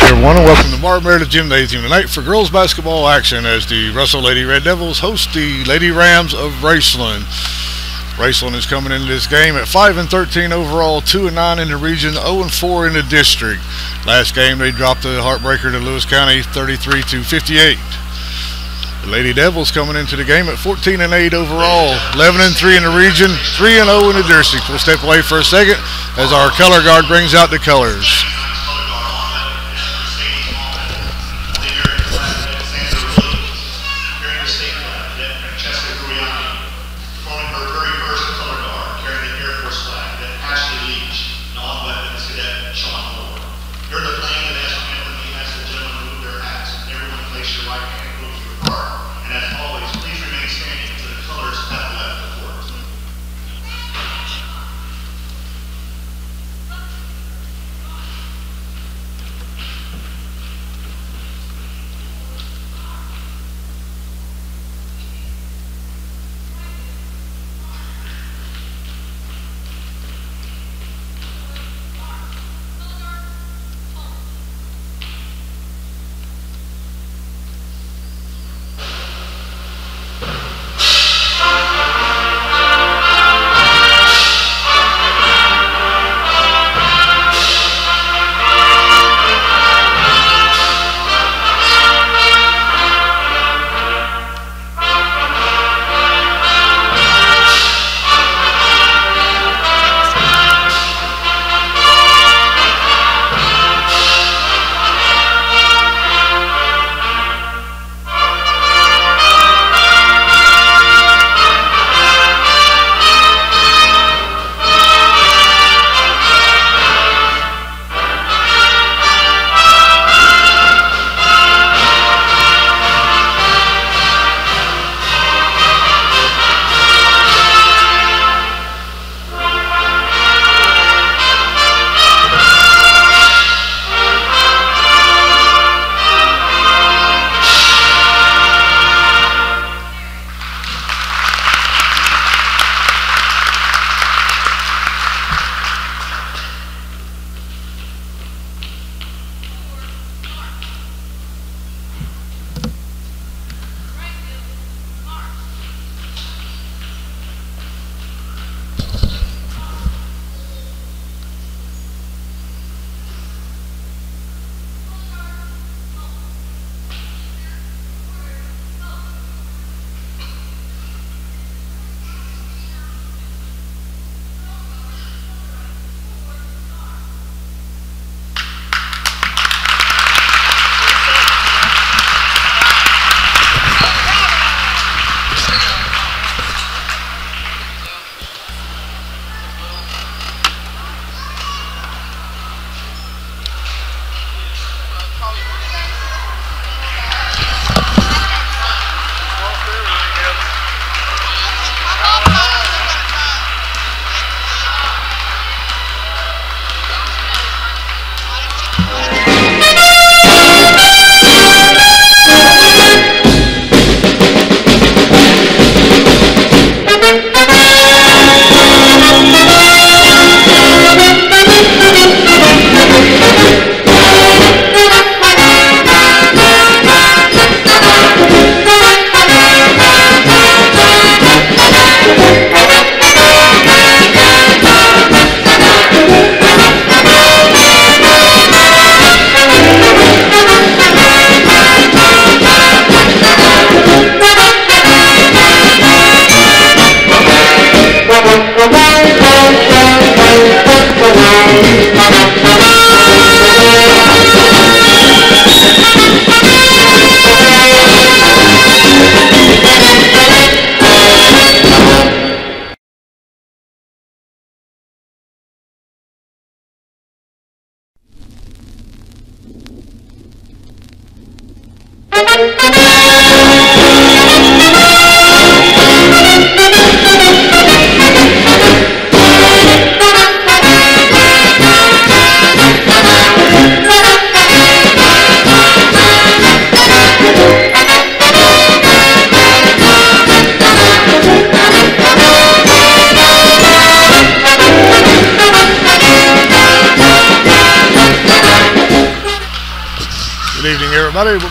Everyone, and welcome to Martin Meredith Gymnasium tonight for girls basketball action as the Russell Lady Red Devils host the Lady Rams of Raceland. Raceland is coming into this game at 5 and 13 overall, 2 and 9 in the region, 0 and 4 in the district. Last game they dropped the heartbreaker to Lewis County 33 to 58. The Lady Devils coming into the game at 14 and 8 overall, 11 and 3 in the region, 3 and 0 in the district. We'll step away for a second as our color guard brings out the colors.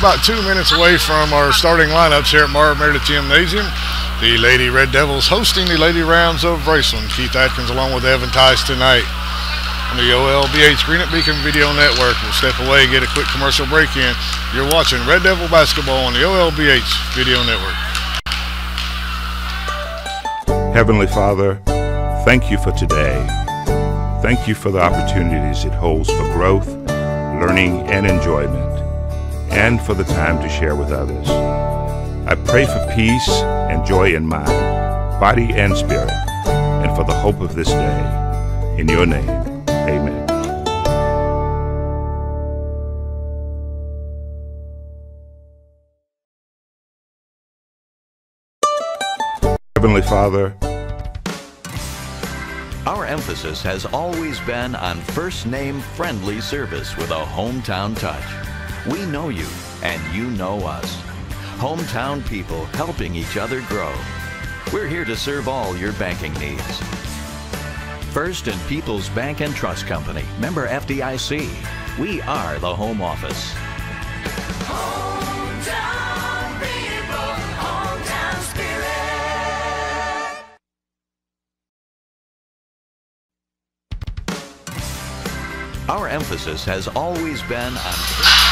About two minutes away from our starting lineups here at Marv Meredith Gymnasium. The Lady Red Devils hosting the Lady Rams of Raceland. Keith Atkins along with Evan Tice tonight on the OLBH Greenup Beacon Video Network. We'll step away, get a quick commercial break in. You're watching Red Devil Basketball on the OLBH Video Network. Heavenly Father, thank you for today. Thank you for the opportunities it holds for growth, learning, and enjoyment, and for the time to share with others. I pray for peace and joy in mind, body, and spirit, and for the hope of this day. In your name, amen. Heavenly Father, Our emphasis has always been on first name friendly service with a hometown touch. We know you, and you know us. Hometown people helping each other grow. We're here to serve all your banking needs. First and People's Bank and Trust Company, member FDIC. We are the home office. Hometown people, hometown spirit. Our emphasis has always been on.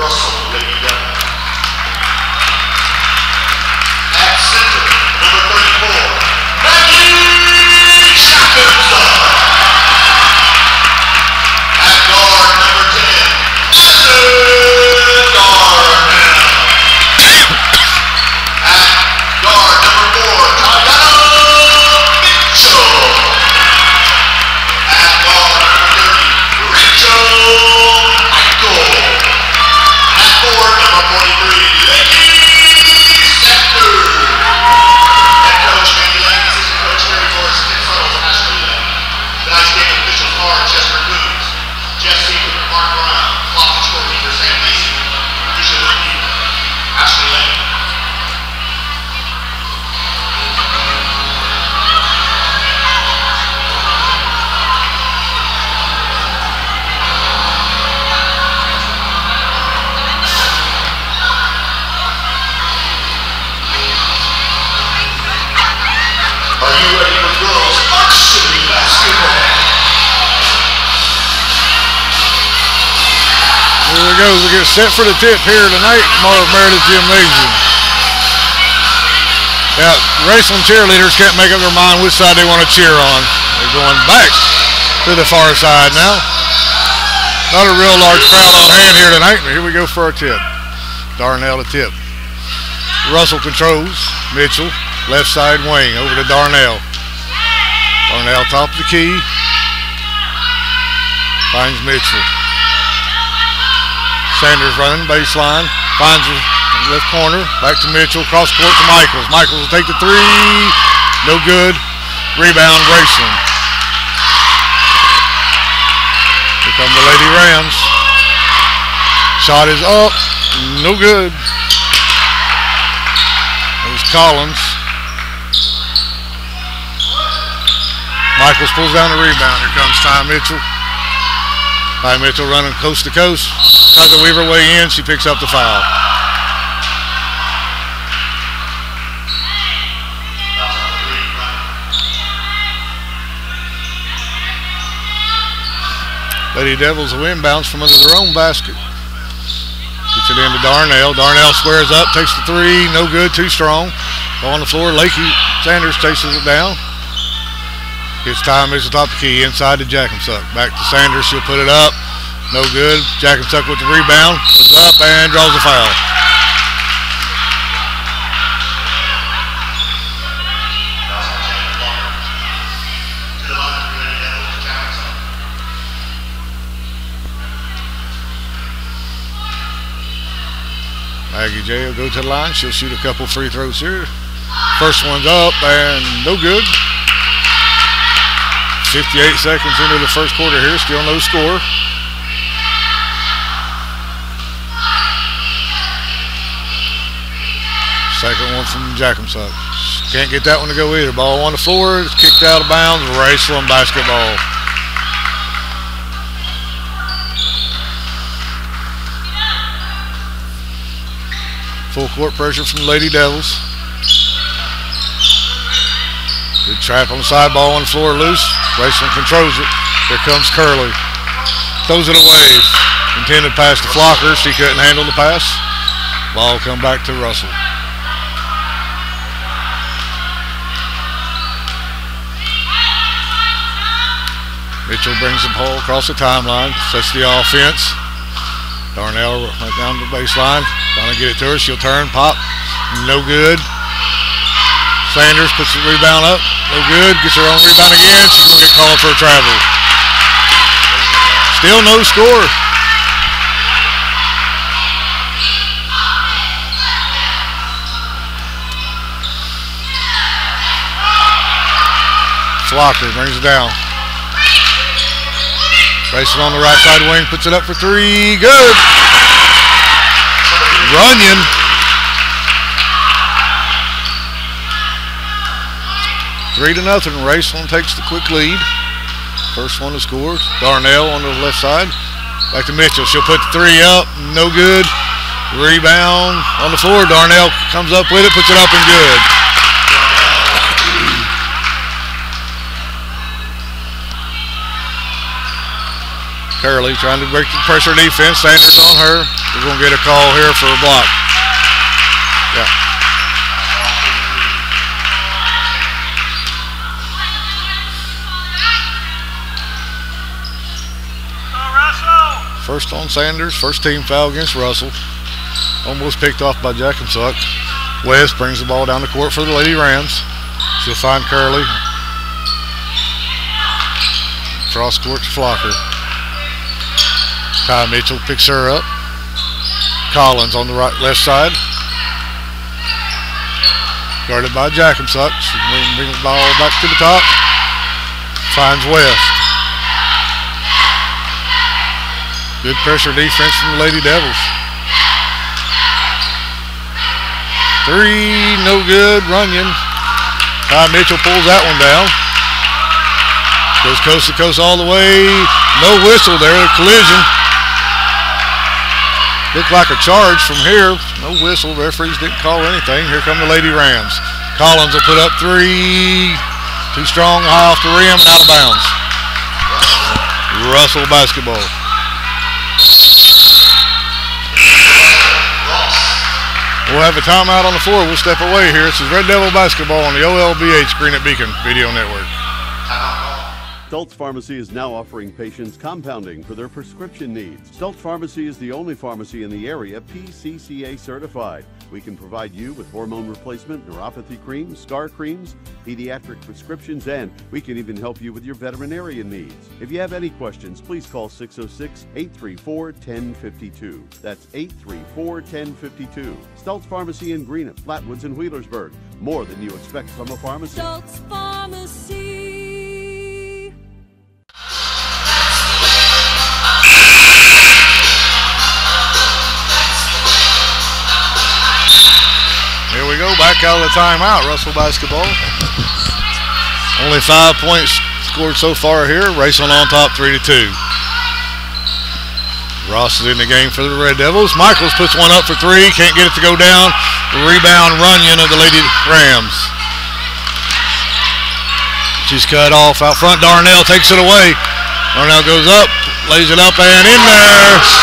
Russell Set for the tip here tonight, Marv Meredith Gymnasium. Yeah, Raceland cheerleaders can't make up their mind which side they want to cheer on. They're going back to the far side now. Not a real large crowd on hand here tonight, but here we go for our tip. Darnell to tip. Russell controls. Mitchell, left side wing, over to Darnell. Darnell top of the key. Finds Mitchell. Sanders running baseline, finds the left corner, back to Mitchell, cross court to Michaels. Michaels will take the three, no good. Rebound, Raceland. Here come the Lady Rams. Shot is up. No good. It was Collins. Michaels pulls down the rebound. Here comes Ty Mitchell. Ty Mitchell running coast to coast. Tries to weave her way in. She picks up the foul. Lady Devils will inbounds from under their own basket. Gets it into Darnell. Darnell squares up, takes the three. No good, too strong. Ball on the floor. Lakey Sanders chases it down. Gets time is the top of the key inside to Jackensuck. Back to Sanders. She'll put it up. No good. Jackensuck with the rebound. Up and draws the foul. Maggie J will go to the line. She'll shoot a couple free throws here. First one's up and no good. 58 seconds into the first quarter here. Still no score. Second one from Jackamsuck. Can't get that one to go either. Ball on the floor. It's kicked out of bounds. Raceland basketball. Full court pressure from Lady Devils. Good trap on the side, ball on the floor loose. Raceland controls it. Here comes Curley. Throws it away. Intended pass to Flocker. She couldn't handle the pass. Ball come back to Russell. Mitchell brings the ball across the timeline, sets the offense. Darnell went down the baseline, trying to get it to her. She'll turn, pop, no good. Sanders puts the rebound up, no good. Gets her own rebound again. She's gonna get called for a travel. Still no score. Flocker brings it down. Racing on the right side wing, puts it up for three. Good. Runyon. Three to nothing. Raceland takes the quick lead. First one to score. Darnell on the left side. Back to Mitchell. She'll put three up. No good. Rebound on the floor. Darnell comes up with it, puts it up and good. Curley trying to break the pressure defense. Sanders on her. We're going to get a call here for a block. Yeah. First on Sanders. First team foul against Russell. Almost picked off by Jack and Jackensuck. West brings the ball down the court for the Lady Rams. She'll find Curley. Cross court to Flocker. Ty Mitchell picks her up. Collins on the right left side. Guarded by Jackamsuck. She can bring the ball back to the top. Finds West. Good pressure defense from the Lady Devils. Three, no good. Runyon. Ty Mitchell pulls that one down. Goes coast to coast all the way. No whistle there. Collision. Looked like a charge from here. No whistle. Referees didn't call anything. Here come the Lady Rams. Collins will put up three. Too strong, high off the rim and out of bounds. Russell basketball. We'll have a timeout on the floor. We'll step away here. This is Red Devil basketball on the OLBH Greenup Beacon Video Network. Stultz Pharmacy is now offering patients compounding for their prescription needs. Stultz Pharmacy is the only pharmacy in the area PCCA certified. We can provide you with hormone replacement, neuropathy creams, scar creams, pediatric prescriptions, and we can even help you with your veterinarian needs. If you have any questions, please call 606 834 1052. That's 834 1052. Stultz Pharmacy in Greenup, Flatwoods, and Wheelersburg. More than you expect from a pharmacy. Pharmacy. pharmacy. Of the timeout, Russell basketball. Only five points scored so far here, Raceland on top three to two. Ross is in the game for the Red Devils. Michaels puts one up for three, can't get it to go down. Rebound Runyon of the Lady Rams. She's cut off out front. Darnell takes it away. Darnell goes up, lays it up and in there.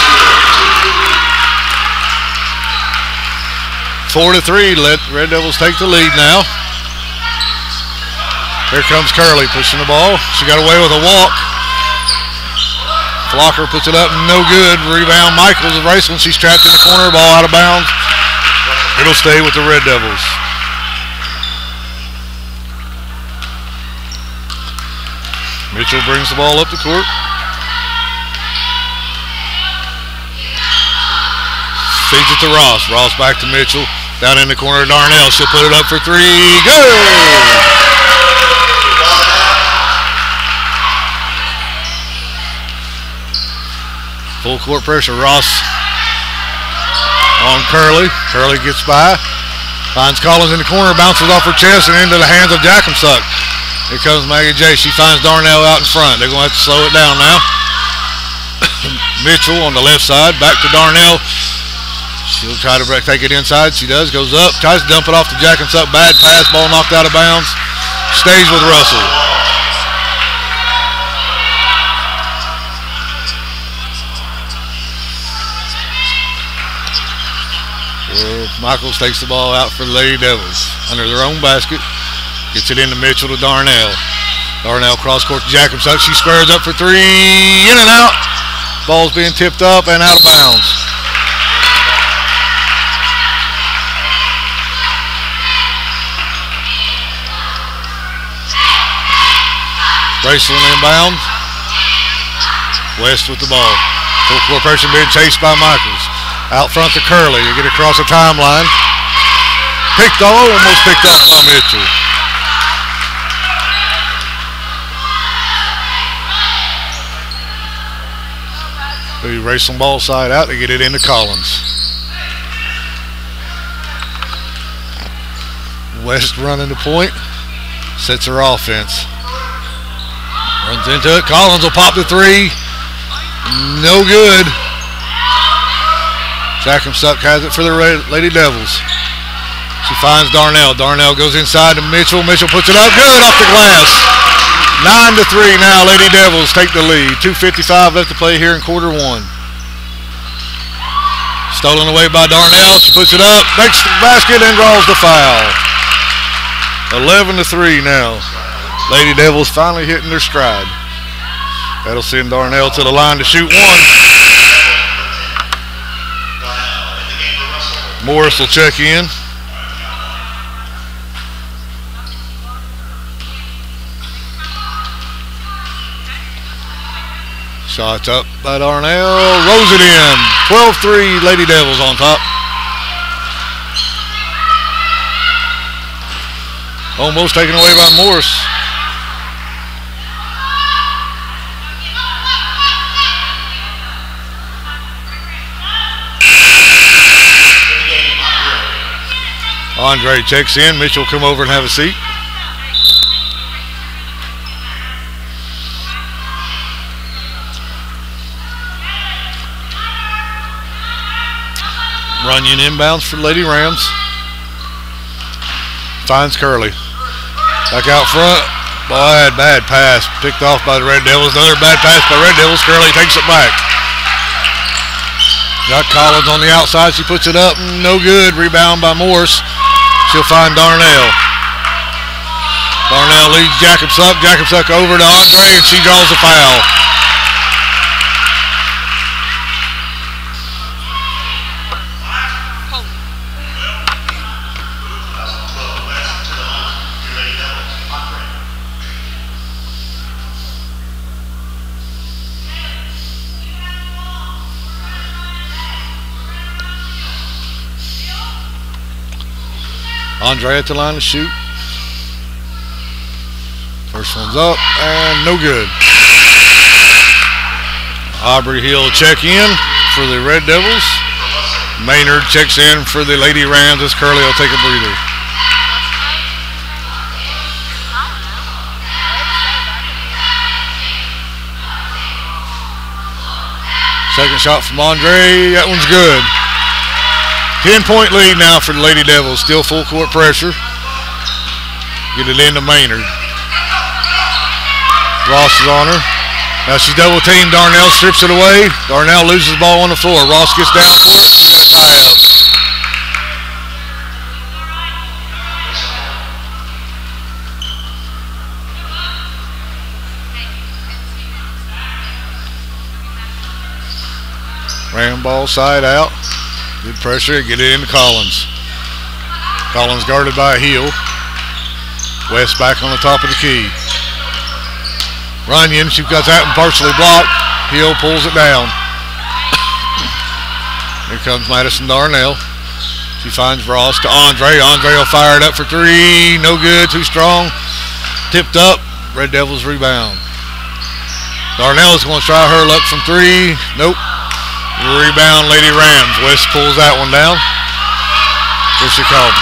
Four to three. Let the Red Devils take the lead now. Here comes Curley pushing the ball. She got away with a walk. Flocker puts it up, no good. Rebound. Michaels racing. She's trapped in the corner. Ball out of bounds. It'll stay with the Red Devils. Mitchell brings the ball up the court. Feeds it to Ross. Ross back to Mitchell. Down in the corner, Darnell. She'll put it up for three. Good! Full court pressure. Ross on Curley. Curley gets by. Finds Collins in the corner, bounces off her chest and into the hands of Jackamsuck. Here comes Maggie J. She finds Darnell out in front. They're going to have to slow it down now. Mitchell on the left side, back to Darnell. She'll try to take it inside. She does. Goes up. Tries to dump it off to Jackamsuck. Bad pass. Ball knocked out of bounds. Stays with Russell. Well, Michaels takes the ball out for the Lady Devils under their own basket. Gets it into Mitchell to Darnell. Darnell cross court to Jacobsuck. She squares up for three. In and out. Ball's being tipped up and out of bounds. Raceland inbound. West with the ball. Full court pressure being chased by Michaels. Out front to Curley. You get across the timeline. Picked off, almost picked off by Mitchell. They race some ball side out to get it into Collins. West running the point. Sets her offense. Runs into it. Collins will pop the three. No good. Jackamsuck has it for the Lady Devils. She finds Darnell. Darnell goes inside to Mitchell. Mitchell puts it up good off the glass. Nine to three now. Lady Devils take the lead. 2.55 left to play here in quarter one. Stolen away by Darnell. She puts it up, makes the basket, and draws the foul. 11 to three now. Lady Devils finally hitting their stride. That'll send Darnell to the line to shoot one. Morris will check in. Shot up by Darnell. Rolls it in. 12-3 Lady Devils on top. Almost taken away by Morris. Andre checks in. Mitchell come over and have a seat. Runyon inbounds for Lady Rams. Finds Curley. Back out front. Bad, bad pass. Picked off by the Red Devils. Another bad pass by Red Devils. Curley takes it back. Got Collins on the outside. She puts it up. No good. Rebound by Morris. She'll find Darnell. Darnell leads Jacobsuck. Jacobsuck over to Andre, and she draws a foul. Andre at the line to shoot. First one's up and no good. Aubrey Hill check in for the Red Devils. Maynard checks in for the Lady Rams as Curley will take a breather. Second shot from Andre. That one's good. 10 point lead now for the Lady Devils. Still full court pressure. Get it into Maynard. Ross is on her. Now she's double teamed. Darnell strips it away. Darnell loses the ball on the floor. Ross gets down for it. She's got tie up. Ram ball side out. Good pressure. Get it into Collins. Collins guarded by Hill. West back on the top of the key. Runyon, she got that and partially blocked. Hill pulls it down. Here comes Madison Darnell. She finds Ross to Andre. Andre will fire it up for three. No good. Too strong. Tipped up. Red Devils rebound. Darnell is going to try her luck from three. Nope. Rebound, Lady Rams. West pulls that one down. Here she comes.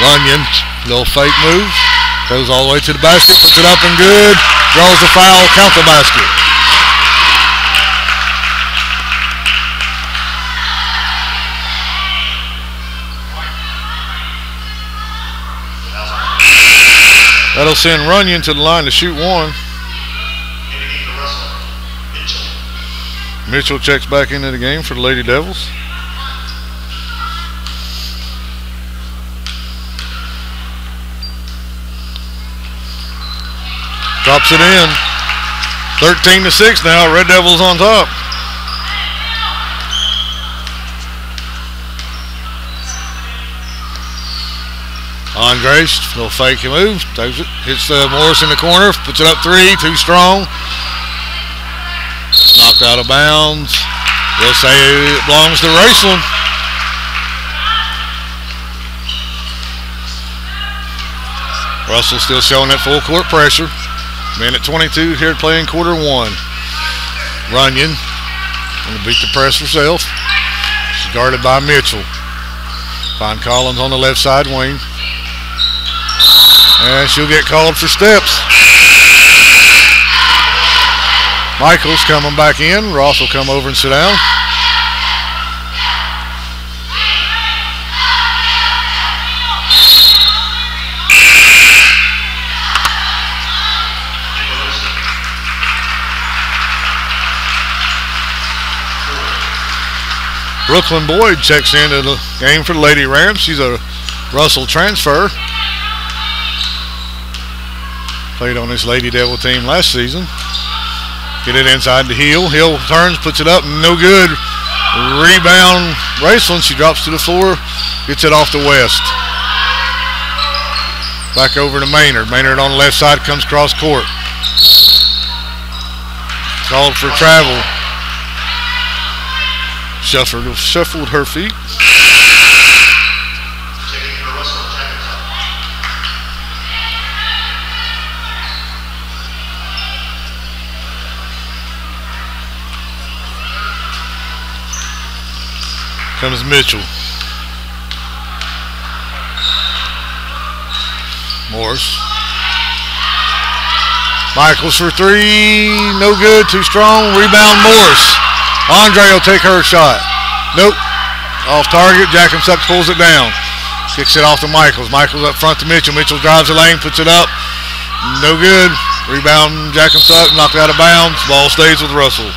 Runyon, little fake move. Goes all the way to the basket, puts it up and good. Draws the foul, count the basket. That'll send Runyon to the line to shoot one. Mitchell. Checks back into the game for the Lady Devils. Drops it in. 13 to 6 now. Red Devils on top. Andres, little fake move, takes it, hits uh, Morris in the corner, puts it up three, too strong. Knocked out of bounds. They'll say it belongs to Raceland. Russell still showing that full court pressure. Minute 22 here playing quarter one. Runyon going to beat the press herself. She's guarded by Mitchell. Find Collins on the left side wing. And she'll get called for steps. Michaels coming back in. Ross will come over and sit down. Brooklyn Boyd checks into the game for the Lady Rams. She's a Russell transfer. Played on this Lady Devil team last season. Get it inside the heel. Hill turns, puts it up, no good. Rebound, Raceland. She drops to the floor, gets it off the West. Back over to Maynard. Maynard on the left side comes cross court. Called for travel. Shuffled, shuffled her feet. Checking in the wrestler, Jacobson. Comes Mitchell. Morris. Michaels for three. No good. Too strong. Rebound Morris. Andre will take her shot. Nope. Off target. Jack and Suck pulls it down. Kicks it off to Michaels. Michaels up front to Mitchell. Mitchell drives the lane, puts it up. No good. Rebound Jack and Suck. Knocked out of bounds. Ball stays with Russell.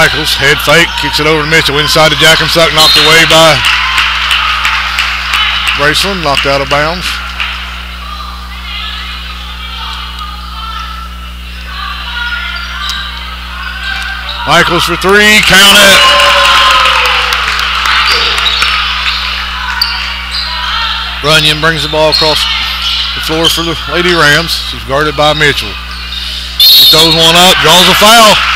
Michaels, head fake, kicks it over to Mitchell. Inside to Suck, knocked away by Raceland, knocked out of bounds. Michaels for three, count it. Runyon brings the ball across the floor for the Lady Rams. She's guarded by Mitchell. She throws one up, draws a foul.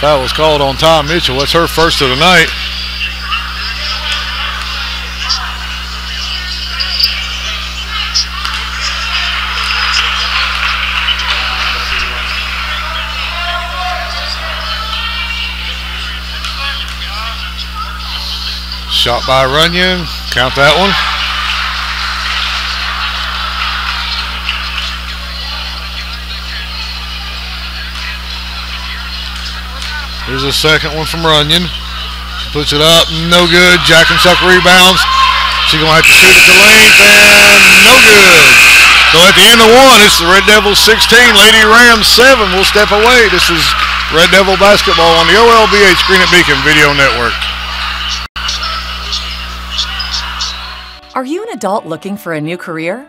Foul was called on Tom Mitchell. That's her first of the night. Shot by Runyon. Count that one. Here's a second one from Runyon. Puts it up, no good. Jack and Suck rebounds. She's gonna have to shoot it to length and no good. So at the end of one, it's the Red Devils 16, Lady Rams 7. We'll step away. This is Red Devil basketball on the OLBH Greenup Beacon Video Network. Are you an adult looking for a new career?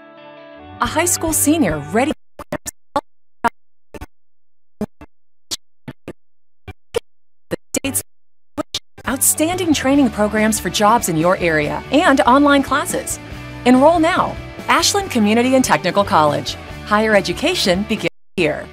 A high school senior ready outstanding training programs for jobs in your area and online classes. Enroll now. Ashland Community and Technical College. Higher education begins here.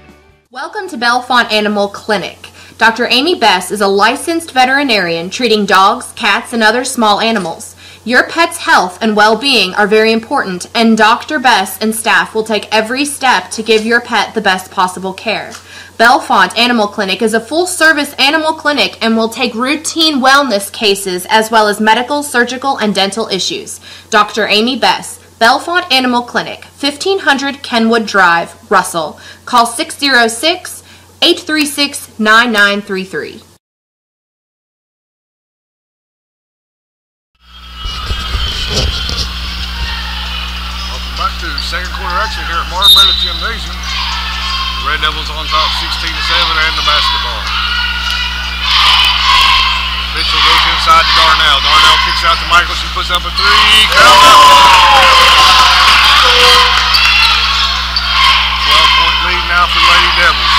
Welcome to Bellefonte Animal Clinic. Dr. Amy Bess is a licensed veterinarian treating dogs, cats, and other small animals. Your pet's health and well being are very important, and Dr. Bess and staff will take every step to give your pet the best possible care. Bellefonte Animal Clinic is a full service animal clinic and will take routine wellness cases as well as medical, surgical, and dental issues. Dr. Amy Bess, Bellefonte Animal Clinic, 1500 Kenwood Drive, Russell. Call 606 836 9933. Welcome back to second quarter action here at Martin Gymnasium. Red Devils on top 16 to 7 and the basketball. Mitchell goes inside to Darnell. Darnell kicks out to Michael. She puts up a three. Count up. 12 point lead now for Lady Devils.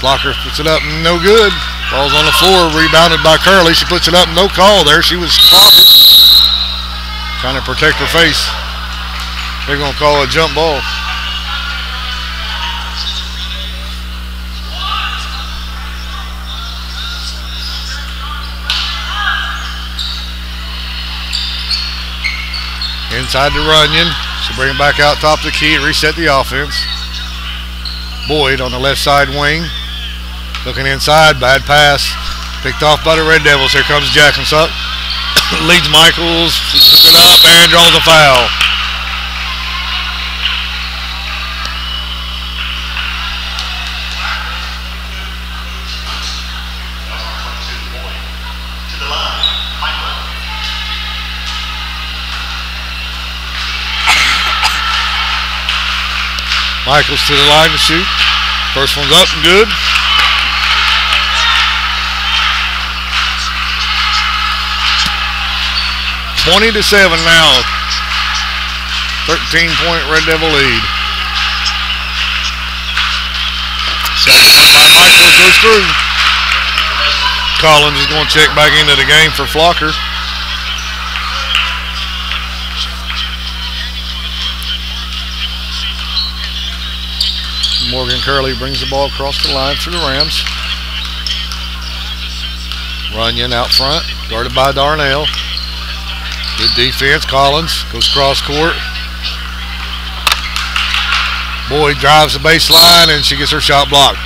Flocker puts it up, no good. Ball's on the floor, rebounded by Curley. She puts it up, no call there. She was. Trying to protect her face. They're going to call a jump ball. Inside to Runyon. She'll bring it back out top of the key, reset the offense. Boyd on the left side wing. Looking inside, bad pass. Picked off by the Red Devils. Here comes Jackson Suck. Leads Michaels. And draws a foul. Michaels to the line to shoot. First one's up and good. Twenty to seven now. Thirteen point Red Devil lead. Second one by Michaels goes through. Collins is going to check back into the game for Flocker. Morgan Curley brings the ball across the line for the Rams. Runyon out front, guarded by Darnell. Good defense. Collins goes cross court. Boyd drives the baseline and she gets her shot blocked.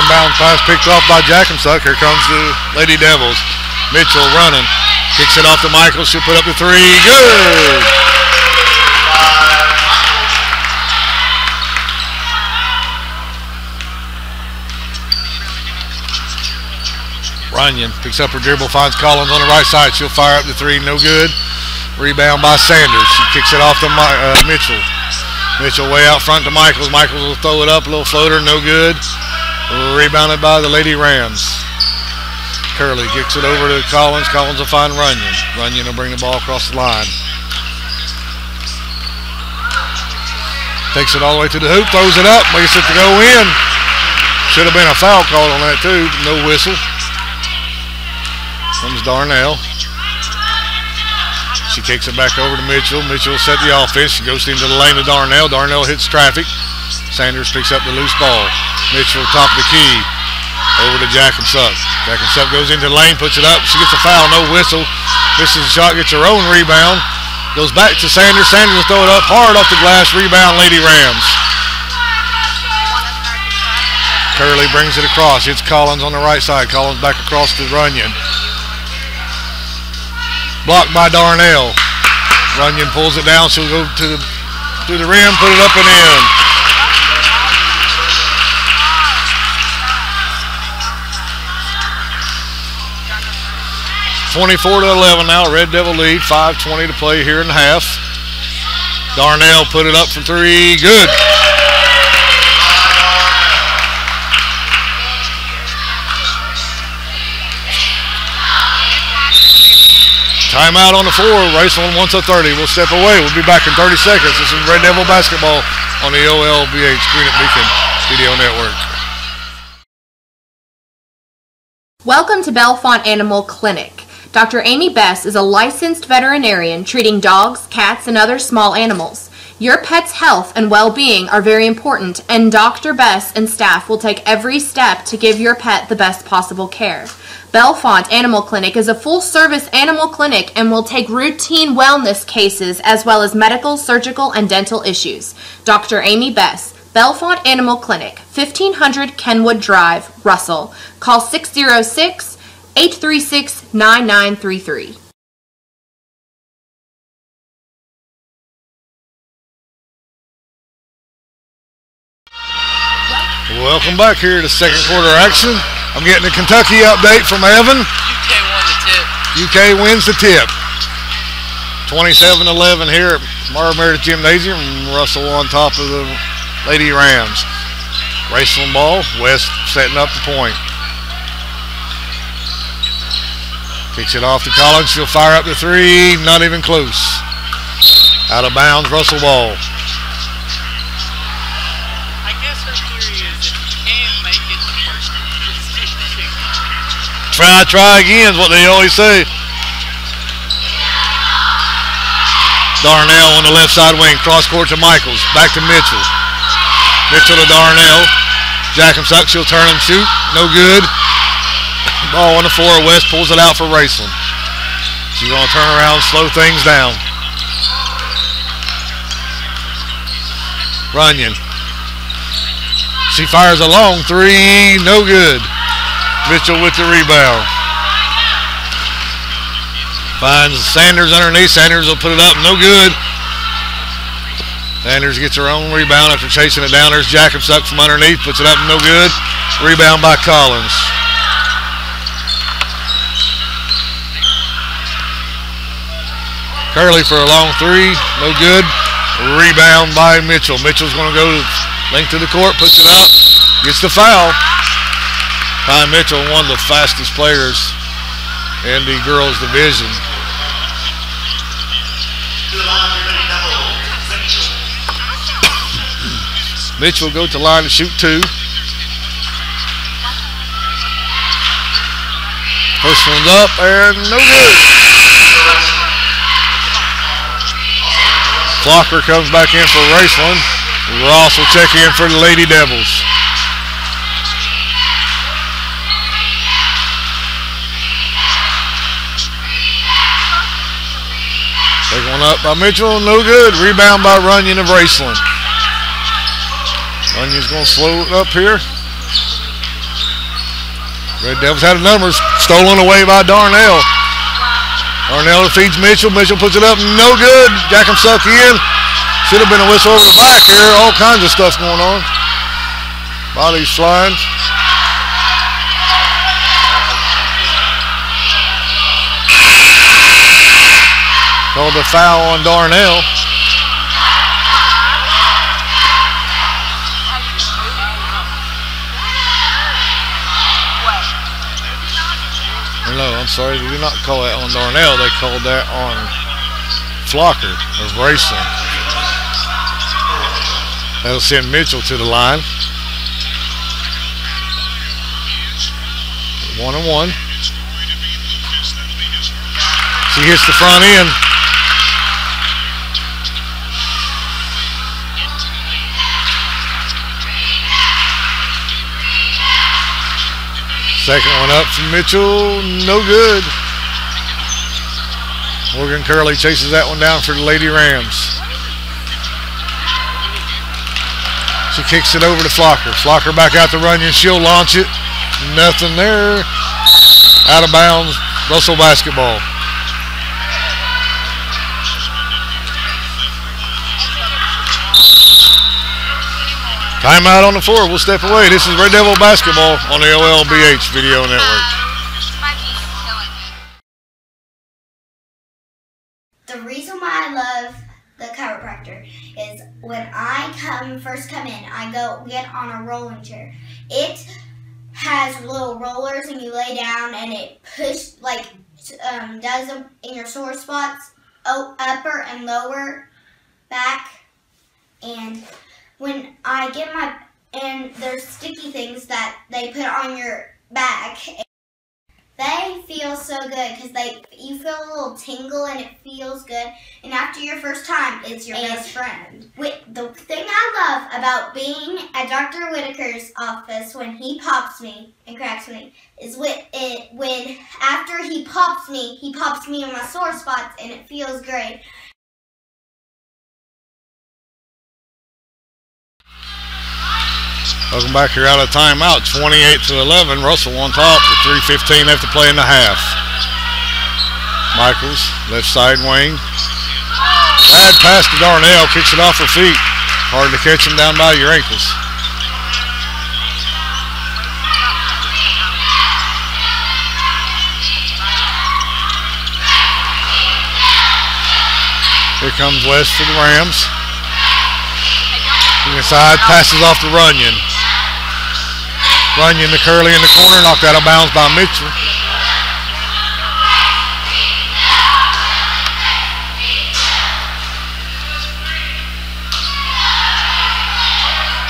Inbound pass picked off by Jackensuck. Here comes the Lady Devils. Mitchell running. Kicks it off to Michael. She'll put up the three. Good. Runyon picks up her dribble, finds Collins on the right side. She'll fire up the three. No good. Rebound by Sanders. She kicks it off to Mi- uh, Mitchell. Mitchell way out front to Michaels. Michaels will throw it up, a little floater, no good. Rebounded by the Lady Rams. Curley kicks it over to Collins. Collins will find Runyon. Runyon will bring the ball across the line. Takes it all the way to the hoop, throws it up, makes it to go in. Should have been a foul called on that too. No whistle. Comes Darnell. She kicks it back over to Mitchell. Mitchell set the offense. She goes into the lane to Darnell. Darnell hits traffic. Sanders picks up the loose ball. Mitchell top of the key. Over to Jackensuck. Jack and Suck goes into the lane, puts it up. She gets a foul, no whistle. Misses the shot, gets her own rebound. Goes back to Sanders. Sanders will throw it up hard off the glass. Rebound, Lady Rams. Curley brings it across. It's Collins on the right side. Collins back across to Runyon. Blocked by Darnell. Runyon pulls it down. She'll go to the to the rim, put it up and in. Twenty-four to eleven now. Red Devil lead. Five twenty to play here in half. Darnell put it up for three. Good. Timeout on the floor. Raceland wants a 30. We'll step away. We'll be back in 30 seconds. This is Red Devil basketball on the OLBH at Beacon Video Network. Welcome to Bellefonte Animal Clinic. Dr. Amy Bess is a licensed veterinarian treating dogs, cats, and other small animals. Your pet's health and well being are very important, and Dr. Bess and staff will take every step to give your pet the best possible care. Bellefonte Animal Clinic is a full service animal clinic and will take routine wellness cases as well as medical, surgical, and dental issues. Dr. Amy Bess, Bellefonte Animal Clinic, 1500 Kenwood Drive, Russell. Call 606 836 9933. Welcome back here to second quarter action. I'm getting a Kentucky update from Evan. UK won the tip. UK wins the tip. 27-11 here at Mara Meredith Gymnasium. Russell on top of the Lady Rams. Racing ball. West setting up the point. Kicks it off to Collins. She'll fire up the three. Not even close. Out of bounds. Russell ball. I guess her theory is if you can't make it the first Try, try again is what they always say. Darnell on the left side wing. Cross court to Michaels. Back to Mitchell. Mitchell to Darnell. Jack him sucks. She'll turn and shoot. No good. Ball on the floor. West pulls it out for Raceland. She's going to turn around slow things down. Runyon. She fires a long three. No good. Mitchell with the rebound. Finds Sanders underneath. Sanders will put it up. No good. Sanders gets her own rebound after chasing it down. There's Jackensuck from underneath. Puts it up. No good. Rebound by Collins. Curley for a long three. No good. Rebound by Mitchell. Mitchell's going to go length to the court. Puts it up. Gets the foul. Ty Mitchell, one of the fastest players in the girls division. Mitchell. Mitchell go to line to shoot two. First one's up and no good. Flocker comes back in for Raceland. Ross will check in for the Lady Devils. Take one up by Mitchell, no good. Rebound by Runyon of Raceland. Runyon's going to slow it up here. Red Devils had the numbers stolen away by Darnell. Darnell feeds Mitchell. Mitchell puts it up, no good. Jackensuck in. Should have been a whistle over the back here. All kinds of stuff going on. Bodies flying. Called the foul on Darnell. I'm sorry, they did not call that on Darnell. They called that on Flocker of Raceland. That'll send Mitchell to the line. One and one. She hits the front end. Second one up from Mitchell, no good. Morgan Curley chases that one down for the Lady Rams. She kicks it over to Flocker. Flocker back out the run and she'll launch it. Nothing there. Out of bounds. Russell basketball. Timeout on the floor. We'll step away. This is Red Devil basketball on the OLBH Video Network. The reason why I love the chiropractor is when I come first come in, I go get on a rolling chair. It has little rollers and you lay down and it push like um, does them in your sore spots, oh, upper and lower back. And when I get my and there's sticky things that they put on your back. They feel so good because they you feel a little tingle and it feels good. And after your first time, It's your and best friend. With the thing I love about being at Dr. Whitaker's office when he pops me and cracks me is with it when after he pops me, he pops me in my sore spots and it feels great. Welcome back here out of timeout. 28 to 11. Russell on top with 3.15 left to play in the half. Michaels, left side wing. Bad pass to Darnell. Kicks it off her feet. Hard to catch him down by your ankles. Here comes West for the Rams. Inside, passes off to Runyon. Runyon to Curley in the corner, knocked out of bounds by Mitchell.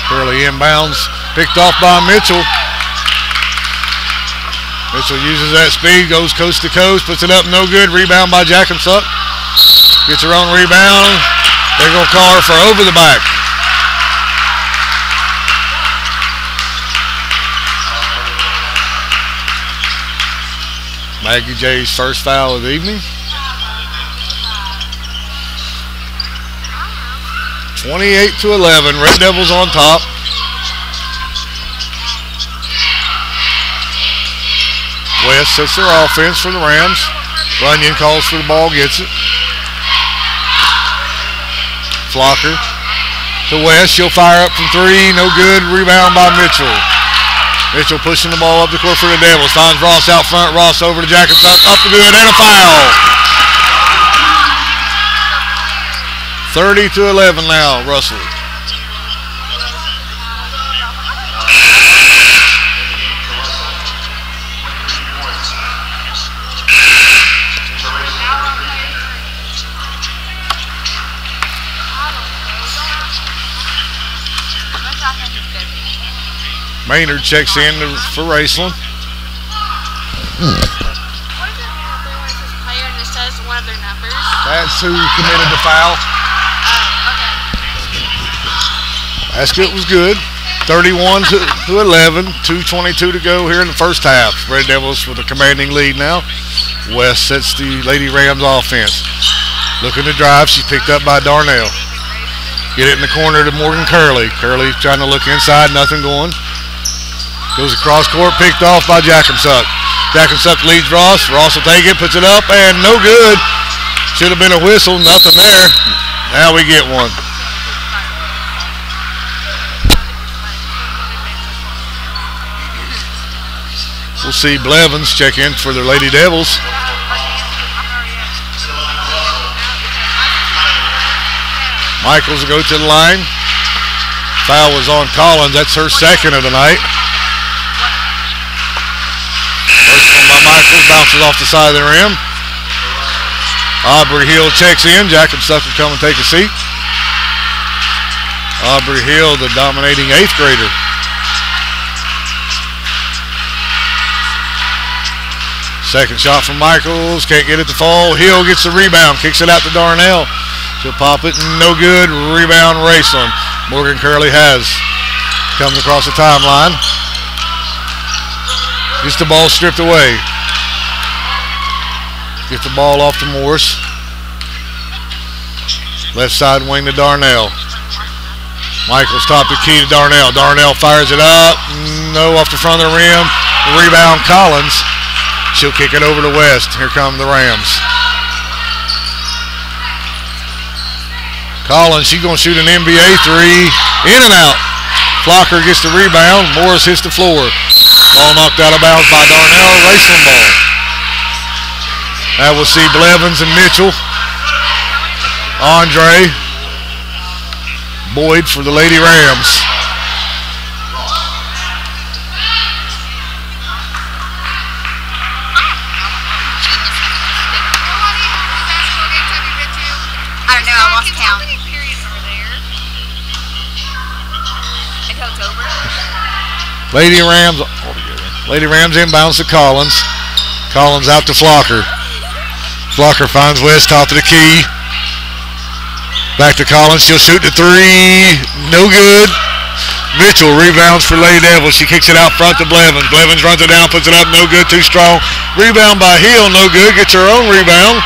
Curley inbounds, picked off by Mitchell. Mitchell uses that speed, goes coast to coast, puts it up, no good. Rebound by Jackensuck. Gets her own rebound. They're going to call her for over the back. Maggie J's first foul of the evening. 28 to 11. Red Devils on top. West sets their offense for the Rams. Runyon calls for the ball, gets it. Flocker to West. She'll fire up from three. No good. Rebound by Mitchell. Mitchell pushing the ball up the court for the Devils. Finds Ross out front. Ross over to Jackson. Up to good and a foul. 30 to 11 now, Russell. Maynard checks in for Raceland. player and it says one of their numbers. That's who committed the foul. Basket was good. 31 to, to 11. 2.22 to go here in the first half. Red Devils with a commanding lead now. West sets the Lady Rams offense. Looking to drive. She's picked up by Darnell. Get it in the corner to Morgan Curley. Curley trying to look inside. Nothing going. Goes across court. Picked off by Jackensuck. Jackensuck leads Ross. Ross will take it. Puts it up. And no good. Should have been a whistle. Nothing there. Now we get one. We'll see Blevins check in for their Lady Devils. Michaels will go to the line. Foul was on Collins. That's her second of the night. Bounces off the side of the rim. Aubrey Hill checks in. Jacob Sucker come and take a seat. Aubrey Hill, the dominating eighth grader. Second shot from Michaels. Can't get it to fall. Hill gets the rebound. Kicks it out to Darnell. She'll pop it. No good. Rebound Raceland. Morgan Curley has. Comes across the timeline. Gets the ball stripped away. Gets the ball off to Morris. Left side wing to Darnell. Michaels top the key to Darnell. Darnell fires it up. No off the front of the rim. Rebound Collins. She'll kick it over to West. Here come the Rams. Collins, she's going to shoot an NBA three. In and out. Flocker gets the rebound. Morris hits the floor. Ball knocked out of bounds by Darnell. Raceland ball. Now we'll see Blevins and Mitchell. Andre. Boyd for the Lady Rams. I don't know, I lost count. Until it's. Lady Rams. Lady Rams inbounds to Collins. Collins out to Flocker. Flocker finds West top of the key. Back to Collins. She'll shoot the three. No good. Mitchell rebounds for Lady Devils. She kicks it out front to Blevins. Blevins runs it down, puts it up. No good. Too strong. Rebound by Hill. No good. Gets her own rebound.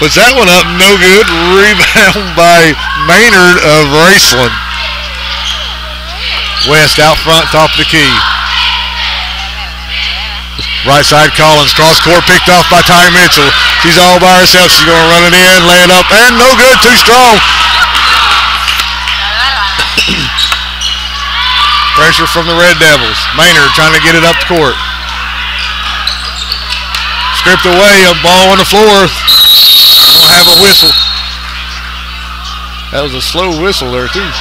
Puts that one up. No good. Rebound by Maynard of Raceland. West out front, top of the key. Right side Collins, cross court picked off by Ty Mitchell. She's all by herself. She's going to run it in, lay it up, and no good, too strong. Pressure from the Red Devils. Maynard trying to get it up the court. Stripped away, a ball on the floor. Gonna have a whistle. That was a slow whistle there too.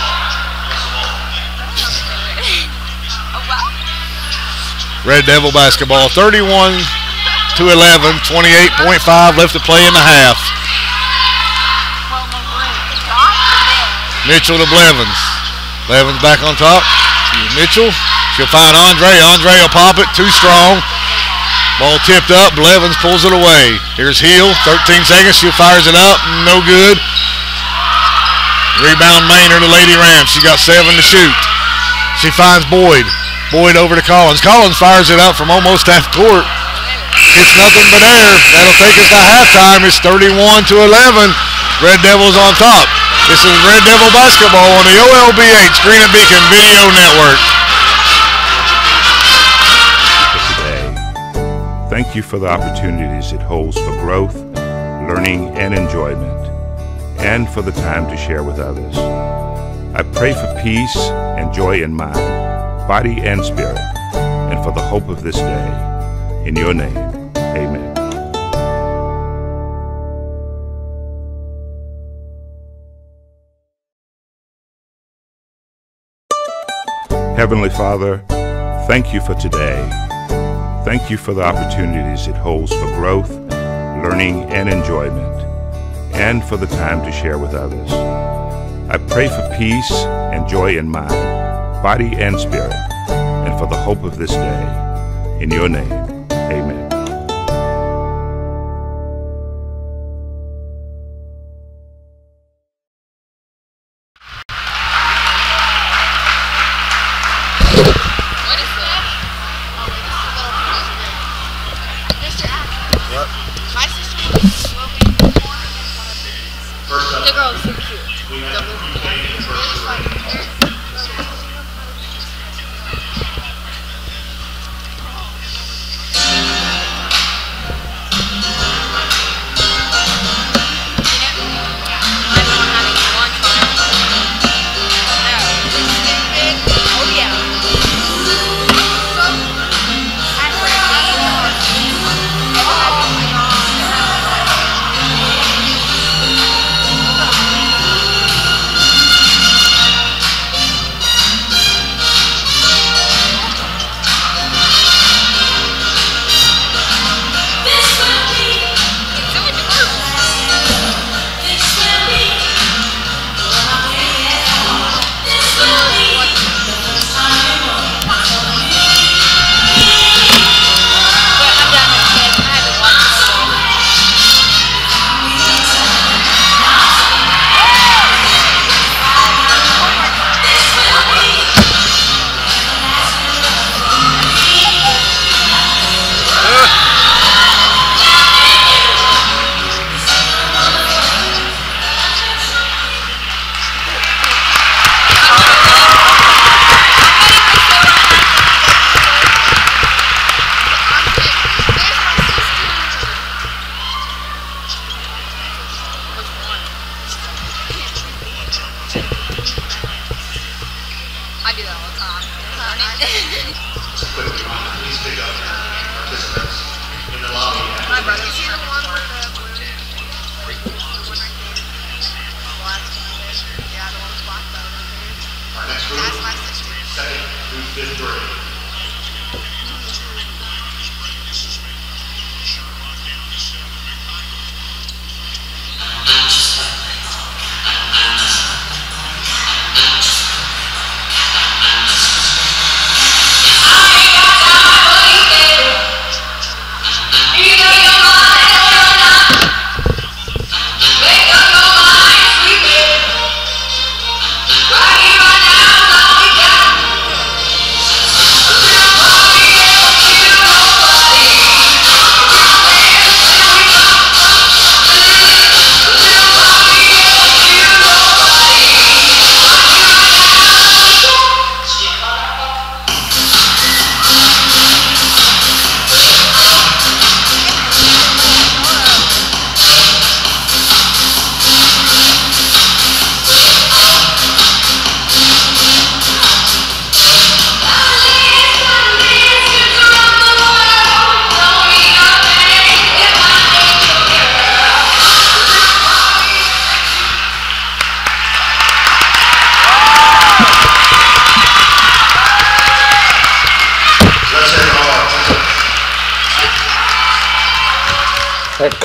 Red Devil basketball. 31 to 11, 28.5 left to play in the half. Mitchell to Blevins. Blevins back on top. Mitchell. She'll find Andre. Andre will pop it. Too strong. Ball tipped up. Blevins pulls it away. Here's Hill. 13 seconds. She fires it up. No good. Rebound Maynard to Lady Rams. She got seven to shoot. She finds Boyd. Boyd over to Collins. Collins fires it up from almost half court. It's nothing but air. That'll take us to halftime. It's 31 to 11. Red Devils on top. This is Red Devil basketball on the OLBH Greenup Beacon Video Network. today. Thank you for the opportunities it holds for growth, learning, and enjoyment, and for the time to share with others. I pray for peace and joy in mind, body, and spirit, and for the hope of this day. In your name, amen. Heavenly Father, thank you for today. Thank you for the opportunities it holds for growth, learning, and enjoyment, and for the time to share with others. I pray for peace and joy in mind, body, and spirit, and for the hope of this day. In your name, amen.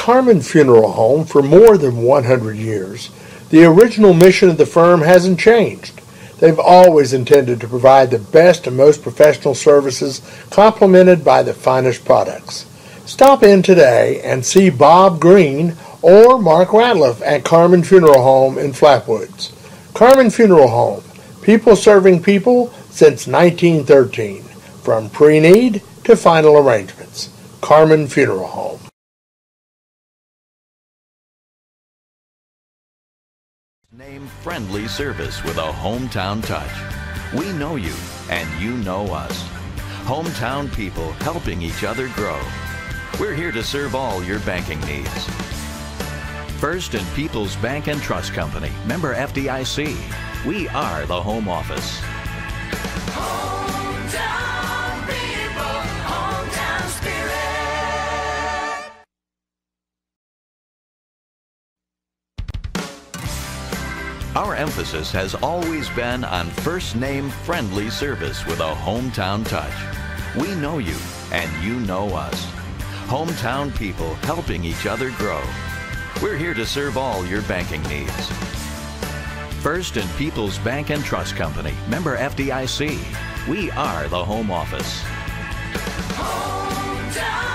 Carmen Funeral Home for more than 100 years, the original mission of the firm hasn't changed. They've always intended to provide the best and most professional services complemented by the finest products. Stop in today and see Bob Green or Mark Ratliff at Carmen Funeral Home in Flatwoods. Carmen Funeral Home, people serving people since 1913, from pre-need to final arrangements. Carmen Funeral Home. Friendly service with a hometown touch. We know you, and you know us. Hometown people helping each other grow. We're here to serve all your banking needs. First and People's Bank and Trust Company, member FDIC. We are the home office. Hometown Our emphasis has always been on first name friendly service with a hometown touch. We know you, and you know us. Hometown people helping each other grow. We're here to serve all your banking needs. First and People's Bank and Trust Company, member FDIC. We are the home office. Hometown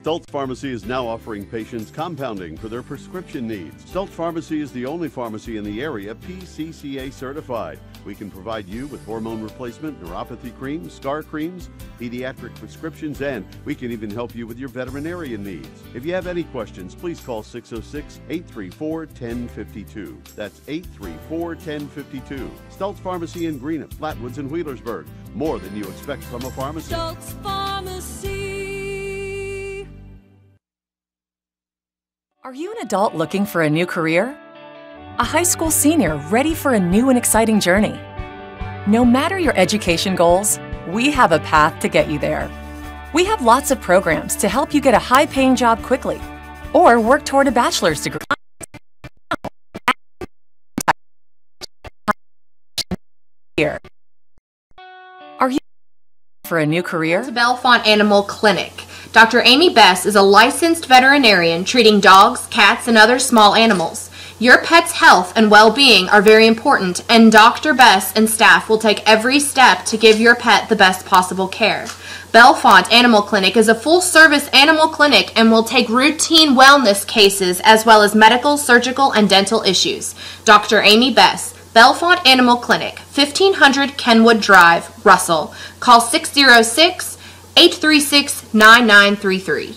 Stultz Pharmacy is now offering patients compounding for their prescription needs. Stultz Pharmacy is the only pharmacy in the area PCCA certified. We can provide you with hormone replacement, neuropathy creams, scar creams, pediatric prescriptions, and we can even help you with your veterinarian needs. If you have any questions, please call 606 834 1052. That's 834 1052. Stultz Pharmacy in Greenup, Flatwoods, and Wheelersburg. More than you expect from a pharmacy. Stultz Pharmacy. Are you an adult looking for a new career? A high school senior ready for a new and exciting journey? No matter your education goals, we have a path to get you there. We have lots of programs to help you get a high paying job quickly or work toward a bachelor's degree. Are you for a new career? to Bellefonte Animal Clinic. Dr. Amy Bess is a licensed veterinarian treating dogs, cats, and other small animals. Your pet's health and well being are very important, and Dr. Bess and staff will take every step to give your pet the best possible care. Bellefonte Animal Clinic is a full service animal clinic and will take routine wellness cases as well as medical, surgical, and dental issues. Dr. Amy Bess, Bellefonte Animal Clinic, 1500 Kenwood Drive, Russell. Call 606 836 9933.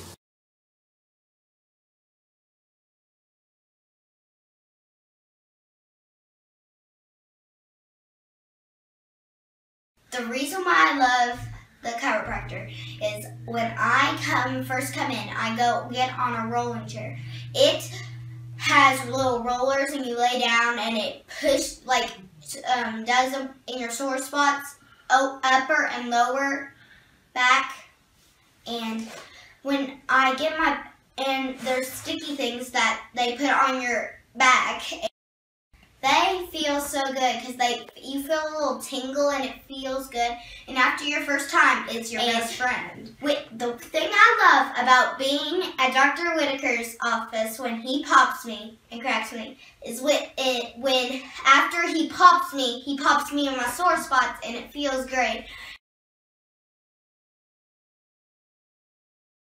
The reason why I love the chiropractor is when I come first come in, I go get on a rolling chair. It has little rollers and you lay down and it push like um, does in your sore spots, oh, upper and lower back. And when I get my and there's sticky things that they put on your back. They feel so good because they you feel a little tingle and it feels good. And after your first time, it's your best friend. With the thing I love about being at Dr. Whitaker's office when he pops me and cracks me is with it when after he pops me, he pops me in my sore spots and it feels great.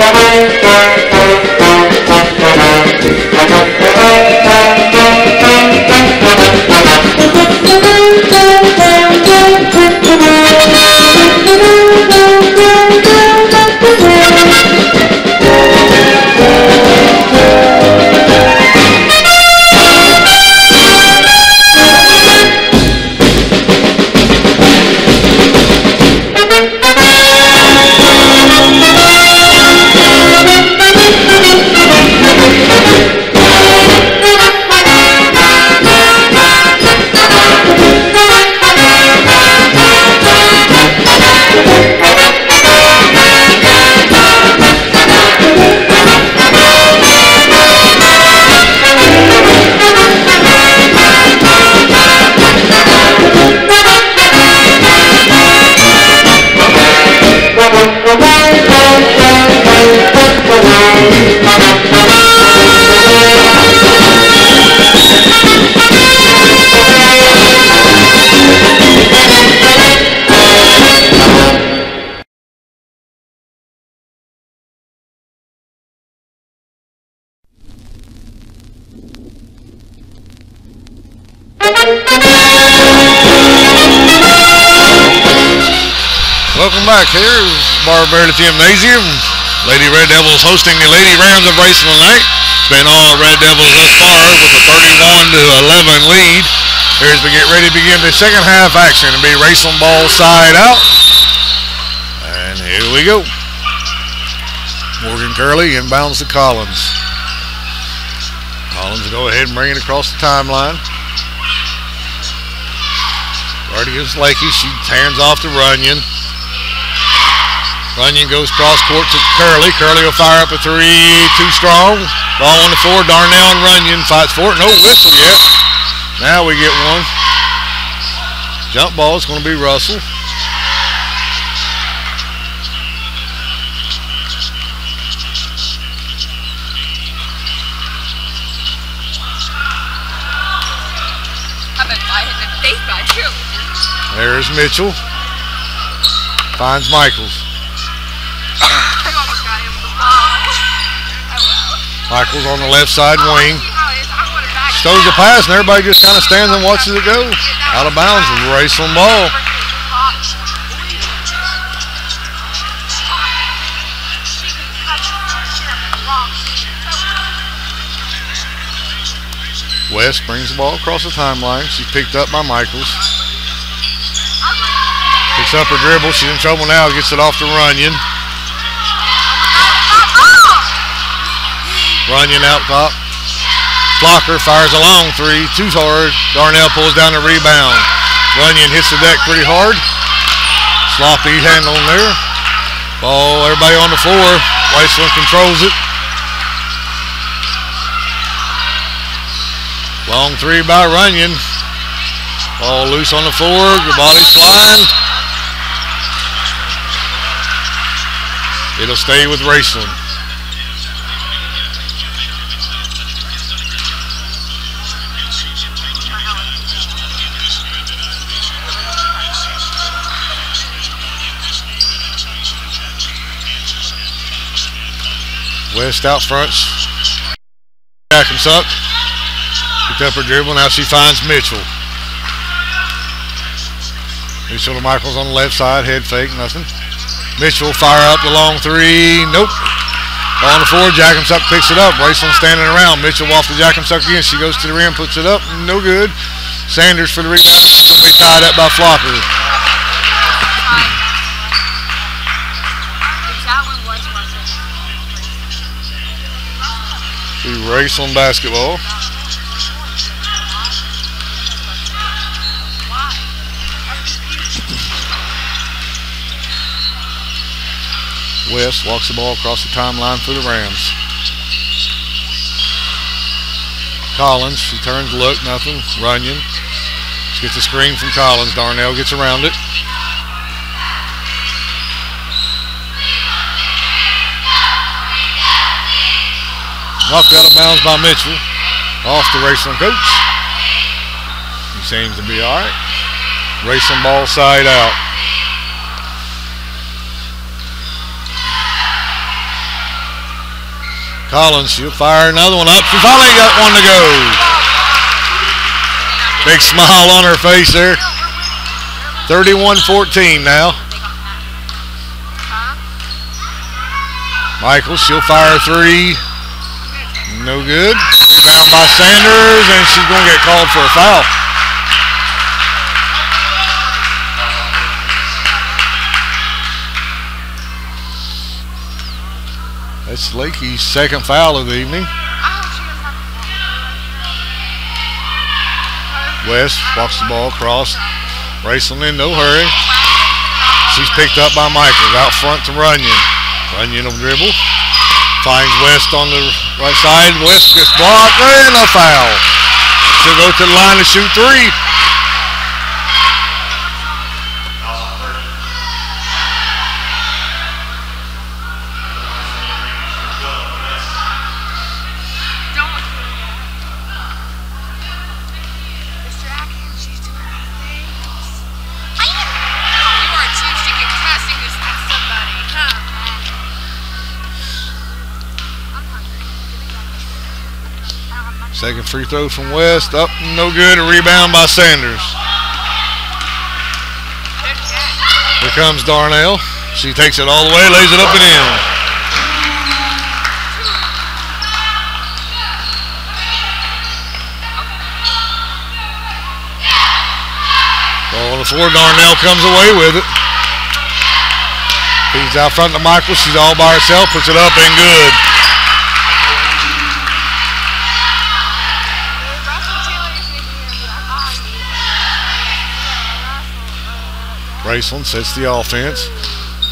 Welcome Bar Gymnasium. Lady Red Devils hosting the Lady Rams of Raceland tonight. It's been all Red Devils thus far with a 31 to 11 lead. Here's we get ready to begin the second half action and be Raceland ball side out. And here we go. Morgan Curley inbounds to Collins. Collins go ahead and bring it across the timeline. Against Lakey. She hands off to Runyon. Runyon goes cross court to Curley. Curley will fire up a three, too strong. Ball on the floor. Darnell and Runyon fights for it. No whistle yet. Now we get one. Jump ball is going to be Russell. I've been hit in the face by two. There's Mitchell. Finds Michaels. Michaels on the left side wing. Stows the pass, and everybody just kind of stands and watches it go. Out of bounds, Raceland ball. West brings the ball across the timeline. She's picked up by Michaels. Picks up her dribble. She's in trouble now. Gets it off to Runyon. Runyon out top. Flocker fires a long three. Too hard. Darnell pulls down the rebound. Runyon hits the deck pretty hard. Sloppy handle there. Ball, everybody on the floor. Wasteland controls it. Long three by Runyon. Ball loose on the floor. The body's flying. It'll stay with Raceland. West out front. Atkinsuck. He Picked up her dribble. Now she finds Mitchell. Mitchell to Michaels on the left side. Head fake. Nothing. Mitchell fire up the long three. Nope. Ball on the floor. Jackensuck picks it up. Raceland standing around. Mitchell off the Jackensuck again. She goes to the rim. Puts it up. No good. Sanders for the rebound. She's going to be tied up by Flocker. That one was wasn't. To Raceland basketball. West walks the ball across the timeline for the Rams. Collins, she turns, look, nothing. Runyon. She gets a screen from Collins. Darnell gets around it. Knocked out of bounds by Mitchell. Off the racing coach. He seems to be all right. Raceland ball side out. Collins, she'll fire another one up. She finally got one to go. Big smile on her face there. 31-14 now. Michael, she'll fire three. No good. Rebound by Sanders, and she's going to get called for a foul. That's Lakey's second foul of the evening. West walks the ball across. Racing in, no hurry. She's picked up by Michaels. Out front to Runyon. Runyon will dribble. Finds West on the right side. West gets blocked and a foul. She'll go to the line to shoot three. Free throw from West. Up, no good. A rebound by Sanders. Here comes Darnell. She takes it all the way, lays it up and in. On the floor. Darnell comes away with it. He's out front to Michael. She's all by herself. Puts it up and good. Russell Taylor is making him be like, oh, you. Yeah, Russell. Raceland sets the offense.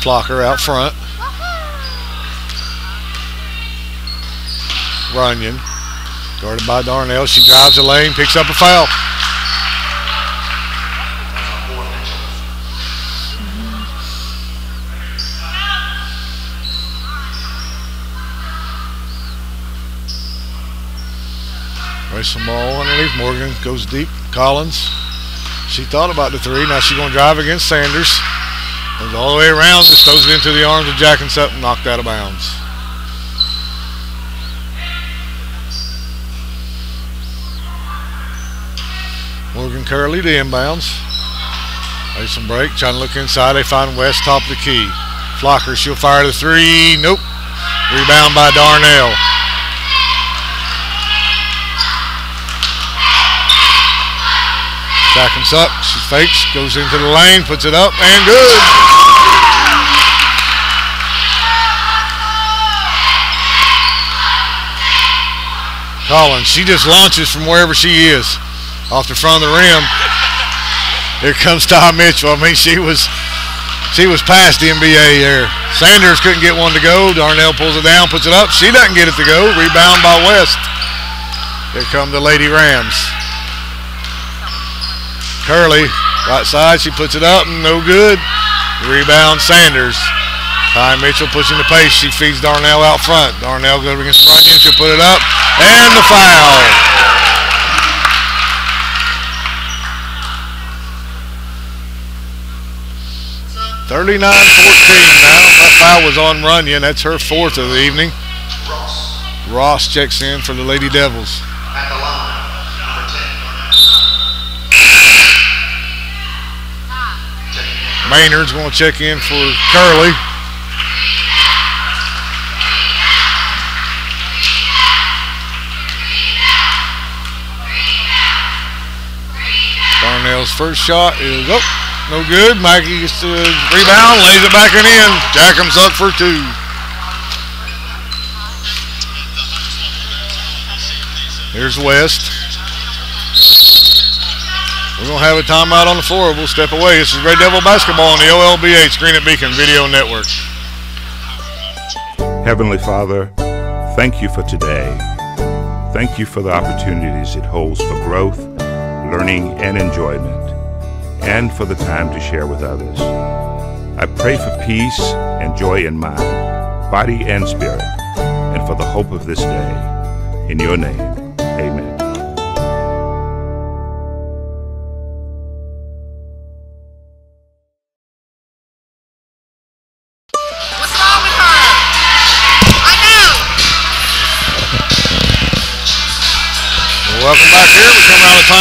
Flocker out front. Runyon. Guarded by Darnell. She drives the lane, picks up a foul. Raceland ball underneath. Morgan goes deep. Collins. She thought about the three. Now she's going to drive against Sanders. Goes all the way around. Just throws it into the arms of Jack and Sutton. Knocked out of bounds. Morgan Curley to inbounds. Some break. Trying to look inside. They find West top of the key. Flocker. She'll fire the three. Nope. Rebound by Darnell. Jackensuck. She fakes. Goes into the lane. Puts it up. And good. Collins. She just launches from wherever she is. Off the front of the rim. Here comes Ty Mitchell. I mean, she was she was past the NBA there. Sanders couldn't get one to go. Darnell pulls it down, puts it up. She doesn't get it to go. Rebound by West. Here come the Lady Rams. Curley, right side, she puts it up, no good. Rebound Sanders. Ty Mitchell pushing the pace. She feeds Darnell out front. Darnell goes against Runyon. She'll put it up. And the foul. Thirty-nine fourteen now. That foul was on Runyon. That's her fourth of the evening. Ross Ross checks in for the Lady Devils. at the line. Number Maynard's going to check in for Curley. Darnell's first shot is up. No good. Maggie gets the rebound, lays it back and in. Jackham's up for two. Here's West. To have a timeout on the floor. We'll step away. This is Red Devil Basketball on the OLBH Greenup Beacon Video Network. Heavenly Father, thank you for today. Thank you for the opportunities it holds for growth, learning, and enjoyment, and for the time to share with others. I pray for peace and joy in mind, body, and spirit, and for the hope of this day. In your name,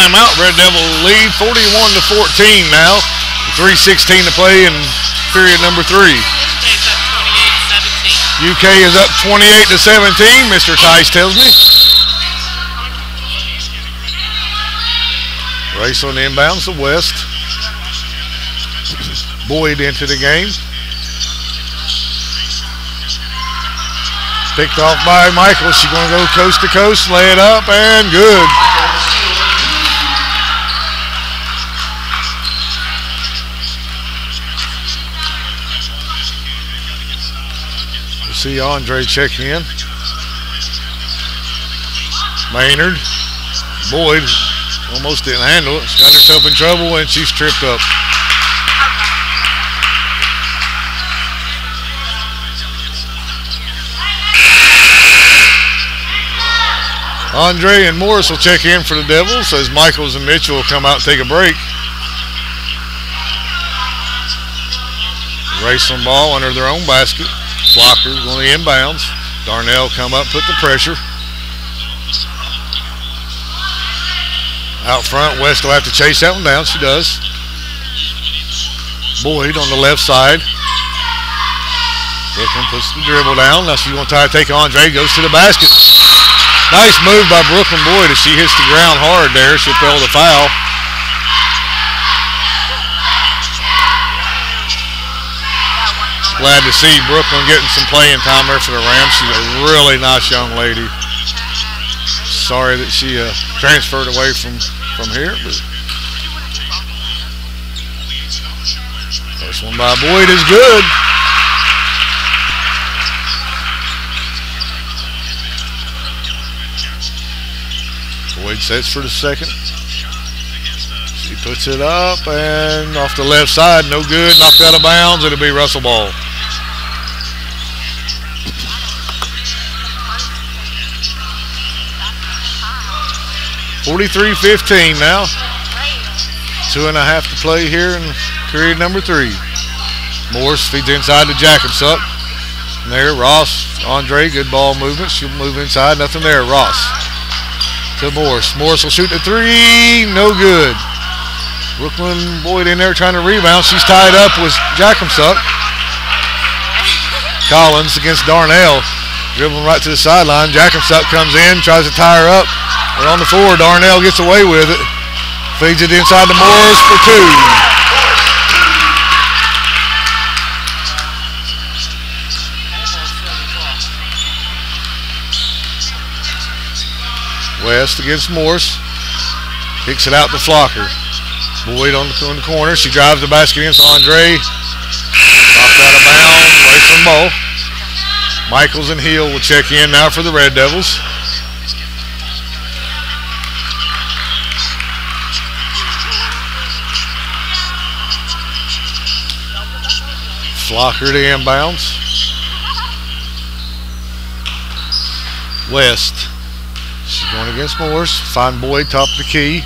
timeout. Red Devil lead 41 to 14 now. 316 to play in period number three. UK is up 28 to 17. Mr. Tice tells me. Raceland the inbounds to West. Boyd into the game. Picked off by Michael. She's going to go coast to coast, lay it up, and good. See Andre check in. Maynard. Boyd almost didn't handle it. She got herself in trouble and she's tripped up. Andre and Morris will check in for the Devils as Michaels and Mitchell will come out and take a break. Racing ball under their own basket. Flocker going to inbounds. Darnell come up, put the pressure. Out front, West will have to chase that one down. She does. Boyd on the left side. Brooklyn puts the dribble down. Now she's going to try to take Andre. Goes to the basket. Nice move by Brooklyn Boyd. If she hits the ground hard there, she'll fail the foul. Glad to see Brooklyn getting some playing time there for the Rams. She's a really nice young lady. Sorry that she uh, transferred away from, from here, but first one by Boyd is good. Boyd sets for the second. She puts it up and off the left side, no good, knocked out of bounds. It'll be Russell Ball. Forty-three fifteen now. Two and a half to play here in period number three. Morris feeds inside to Jackensuck. And there, Ross, Andre, good ball movement. She'll move inside, nothing there. Ross to Morris. Morris will shoot the three, no good. Brooklyn Boyd in there trying to rebound. She's tied up with Jackensuck. Collins against Darnell. Dribbling right to the sideline. Jackensuck comes in, tries to tie her up. They're on the floor. Darnell gets away with it. Feeds it inside to Morris for two. West against Morse. Kicks it out to Flocker. Boyd on the, on the corner. She drives the basket against Andre. Knocked out of bounds. Away from. Michaels and Hill will check in now for the Red Devils. Flocker to inbounds. West. She's going against Morris. Fine boy, top of the key.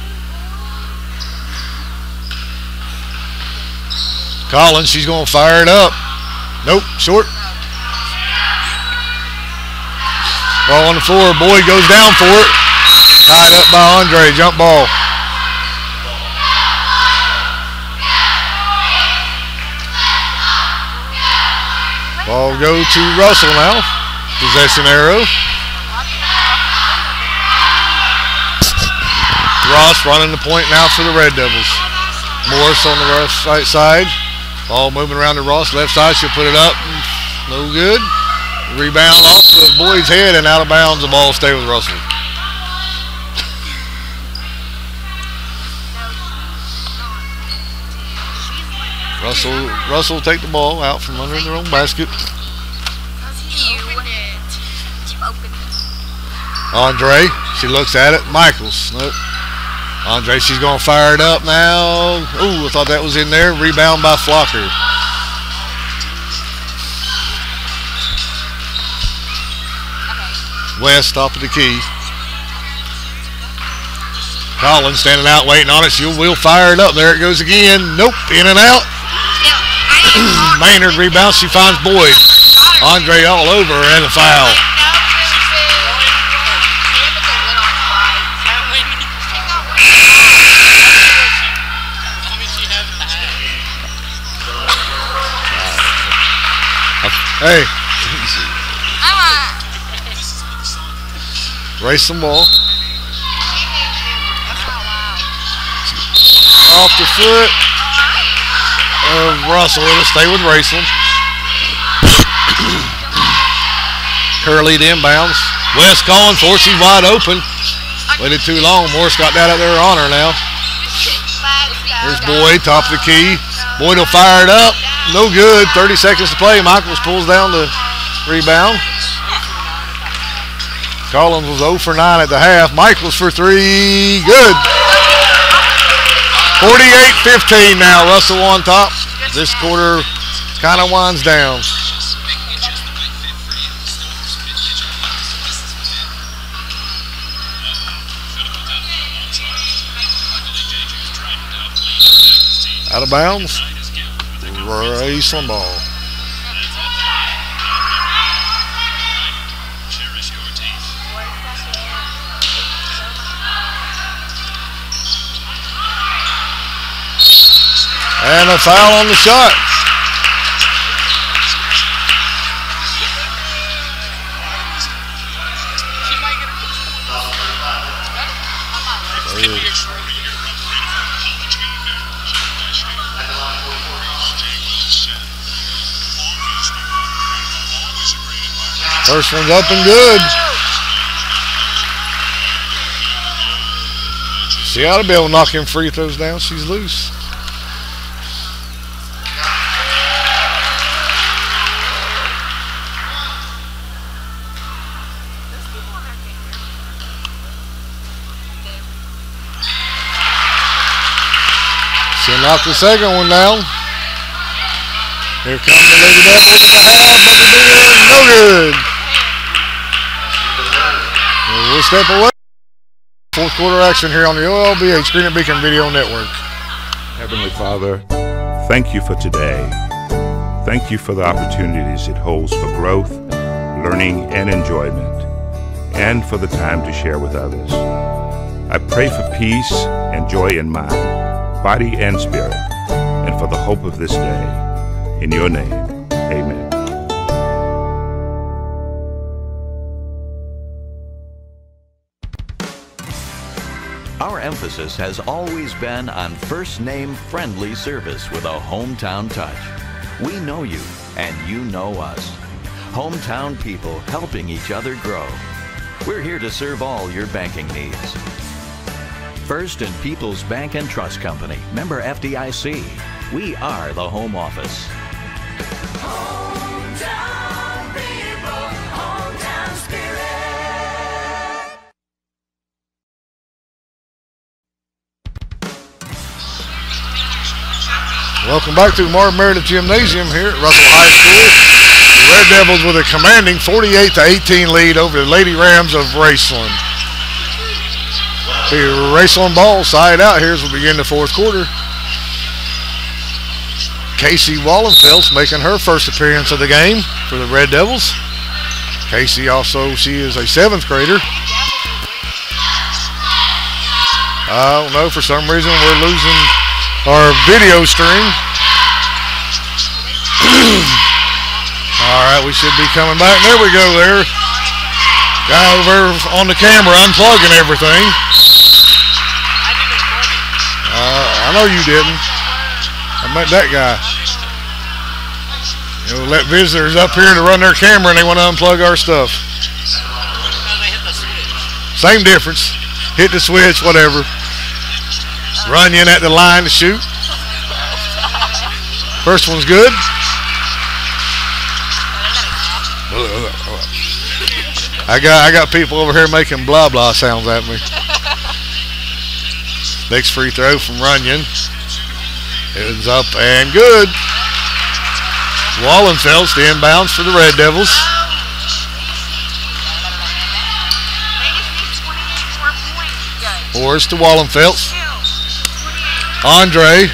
Collins, she's going to fire it up. Nope, short. Ball on the floor. Boy goes down for it. Tied up by Andre. Jump ball. Ball go to Russell now. Possession arrow. Ross running the point now for the Red Devils. Morris on the right side. Ball moving around to Ross. Left side. She'll put it up. No good. Rebound off the boy's head and out of bounds. The ball stay with Russell. Russell Russell will take the ball out from under their own basket. Andre, she looks at it. Michaels. Nope. Andre, she's going to fire it up now. Ooh, I thought that was in there. Rebound by Flocker. West top of the key. Collins standing out waiting on it. She will fire it up. There it goes again. Nope. In and out. Maynard rebounds. She finds Boyd. Andre all over and a foul. Hey, race some ball. Off the foot of Russell. It'll stay with Raceland. Curly to inbounds. West calling for. She's wide open. Waited too long. Morris got that out there on her now. There's Boyd, top of the key. Boyd will fire it up. No good. 30 seconds to play. Michaels pulls down the rebound. Collins was 0 for 9 at the half. Michaels for three. Good. 48-15 now. Russell on top. This quarter kind of winds down. Out of bounds. Raceland ball. And a foul on the shot. First one's up and good. She ought to be able to knock him free throws down. She's loose. She'll the second one down. Here come the Lady Devils in the half, but the big no good. Well, step away. Fourth quarter action here on the OLBH Greenup Beacon Video Network. Heavenly Father, thank you for today. Thank you for the opportunities it holds for growth, learning, and enjoyment, and for the time to share with others. I pray for peace and joy in mind, body, and spirit, and for the hope of this day. In your name, amen. Our emphasis has always been on first name friendly service with a hometown touch. We know you, and you know us. Hometown people helping each other grow. We're here to serve all your banking needs. First and People's Bank and Trust Company, member FDIC. We are the home office. Hometown people, hometown spirit. Welcome back to Martin Meredith Gymnasium here at Russell High School. The Red Devils with a commanding 48 to 18 lead over the Lady Rams of Raceland. The on ball side out here as we begin the fourth quarter. Casey Wallenfels making her first appearance of the game for the Red Devils. Casey also, she is a seventh grader. I don't know, for some reason we're losing our video stream. All right, we should be coming back. There we go. There, guy over on the camera unplugging everything. I know you didn't. I met that guy. You know, let visitors up here to run their camera and they want to unplug our stuff. Same difference. Hit the switch, whatever. Runyon at the line to shoot. First one's good. I got I got people over here making blah blah sounds at me. Next free throw from Runyon. Ends up and good. Wallenfels the inbounds for the Red Devils. Morris to Wallenfels. Andre,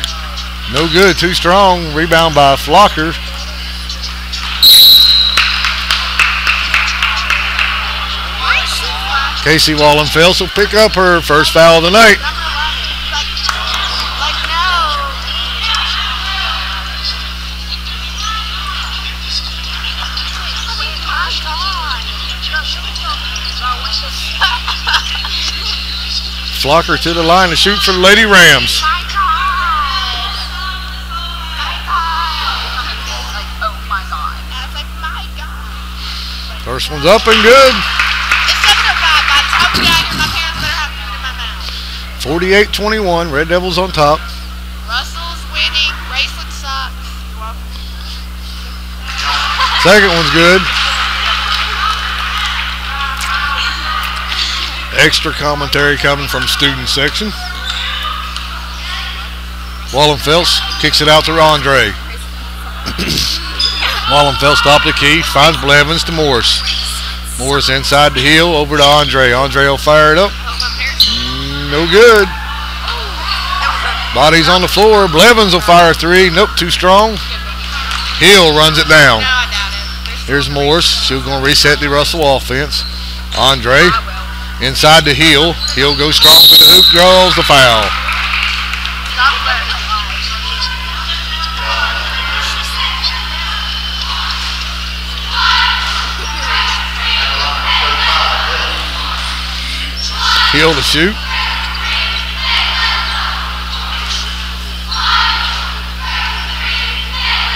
no good, too strong. Rebound by Flocker. Casey Wallenfels will pick up her first foul of the night. Flocker to the line to shoot for the Lady Rams. First one's up and good. 48-21, Red Devils on top. Russell's winning. Raceland sucks. Second one's good. Extra commentary coming from student section. Wallenfels kicks it out to Andre. Wallenfels top the key, finds Blevins to Morris. Morris inside the Hill, over to Andre. Andre will fire it up. Mm, no good. Bodies on the floor. Blevins will fire three. Nope, too strong. Hill runs it down. Here's Morris. She's going to reset the Russell offense. Andre inside the heel. Hill goes strong to the hoop, draws the foul. Hill to shoot.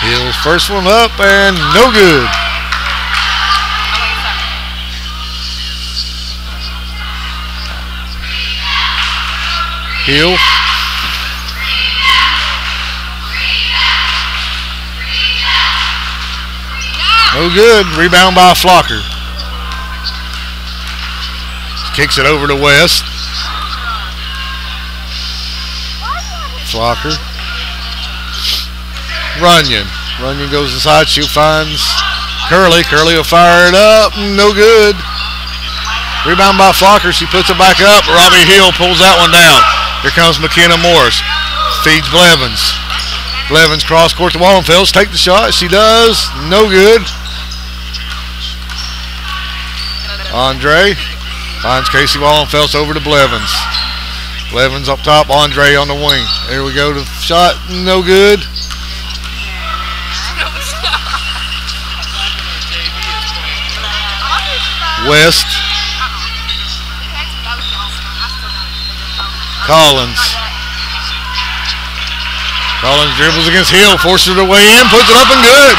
Hill's first one up and no good. Hill. No good. Rebound by Flocker. Kicks it over to West. Flocker. Runyon. Runyon goes inside. She finds Curly. Curly will fire it up. No good. Rebound by Flocker. She puts it back up. Robbie Hill pulls that one down. Here comes McKenna Morris. Feeds Blevins. Blevins cross court to Wallenfels. Take the shot. She does. No good. Andre finds Casey Wallenfels over to Blevins. Blevins up top. Andre on the wing. There we go. To the shot. No good. West. Collins. Collins dribbles against Hill, forces it away in, puts it up and good.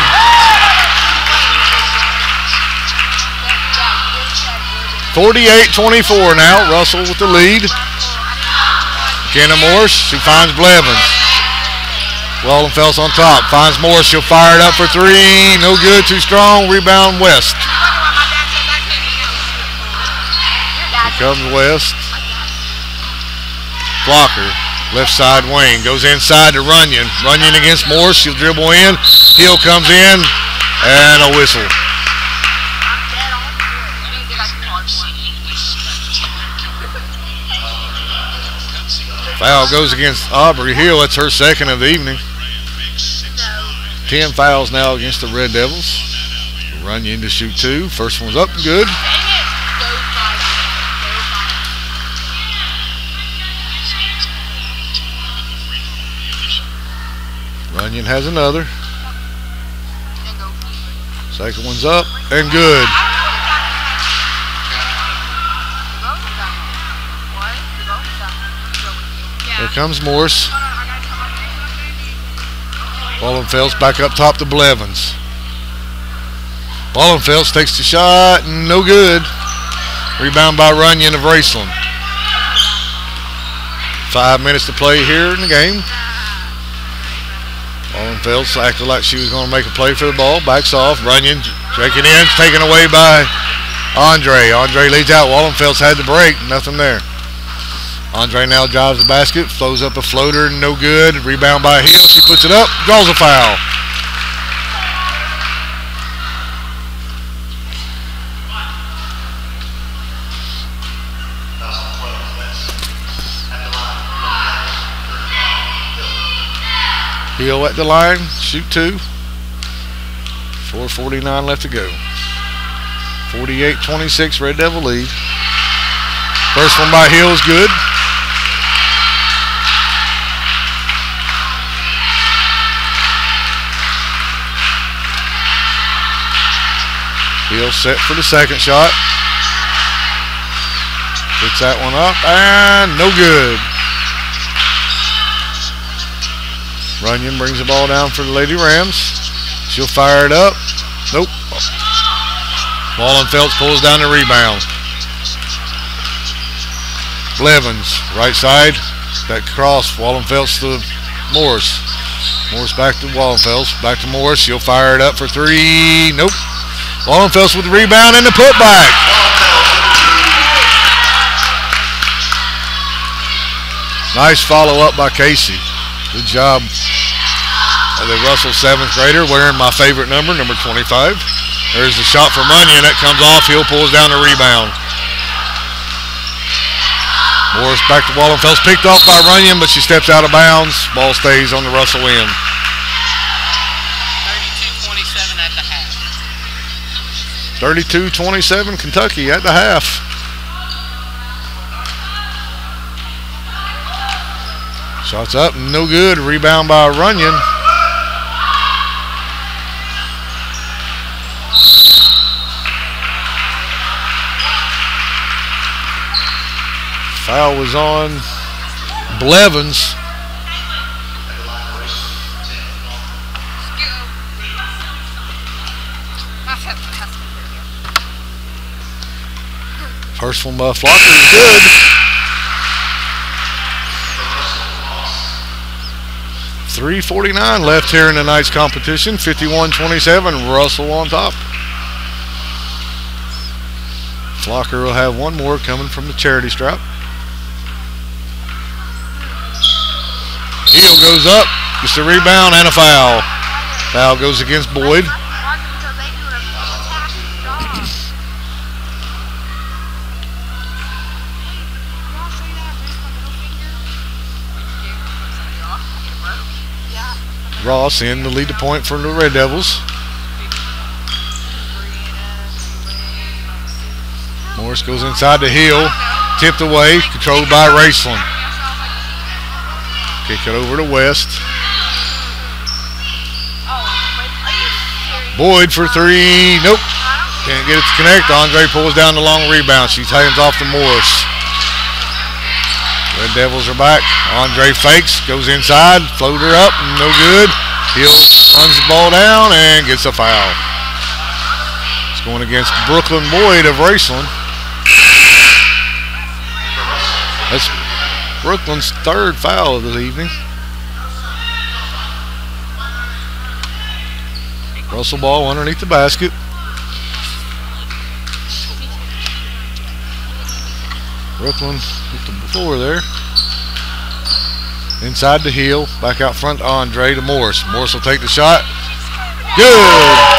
Forty-eight twenty-four now. Russell with the lead. Kenna Morris, she finds Blevins. Wallenfels on top, finds Morris, she'll fire it up for three. No good, too strong. Rebound West. Here comes West. Flocker, left side wing, goes inside to Runyon. Runyon against Morris, she'll dribble in. Hill comes in, and a whistle. Foul goes against Aubrey Hill. That's her second of the evening. Ten fouls now against the Red Devils. Runyon to shoot two. First one's up and good. Has another. Second one's up and good. Here comes Morse. Wallenfels back up top to Blevins. Wallenfels takes the shot, and no good. Rebound by Runyon of Raceland. Five minutes to play here in the game. Wallenfels acted like she was going to make a play for the ball. Backs off. Runyon checking in. Taken away by Andre. Andre leads out. Wallenfels had the break. Nothing there. Andre now drives the basket. Flows up a floater. No good. Rebound by Hill. She puts it up. Draws a foul. Hill at the line. Shoot two. 4.49 left to go. 48-26 Red Devil lead. First one by Hill is good. Hill set for the second shot. Puts that one up and no good. Runyon brings the ball down for the Lady Rams. She'll fire it up. Nope. Wallenfels pulls down the rebound. Blevins, right side. That cross, Wallenfels to Morris. Morris back to Wallenfels. Back to Morris. She'll fire it up for three. Nope. Wallenfels with the rebound and the putback. Nice follow up by Casey. Good job the Russell seventh grader wearing my favorite number, number 25. There's the shot from Runyon. That comes off. Hill pulls down the rebound. Morris back to Wallenfels. Picked off by Runyon, but she steps out of bounds. Ball stays on the Russell end. 32-27 at the half. 32-27 Kentucky at the half. Shots up, no good. Rebound by Runyon. Foul was on Blevins. First one by Flocker is good. Three forty-nine left here in tonight's competition. Fifty-one twenty-seven. Russell on top. Flocker will have one more coming from the charity stripe. Hill goes up, gets a rebound and a foul. Foul goes against Boyd. Ross in to lead the point for the Red Devils. Morris goes inside the hill, tipped away, controlled by Raceland. Kick it over to West. Boyd for three. Nope. Can't get it to connect. Andre pulls down the long rebound. She hands off to Morris. Red Devils are back. Andre fakes, goes inside, floater up, no good. Hill runs the ball down and gets a foul. It's going against Brooklyn Boyd of Raceland. That's Brooklyn's third foul of the evening. Russell ball underneath the basket. Brooklyn with the floor there. Inside the Hill, back out front Andre to Morris. Morris will take the shot. Good.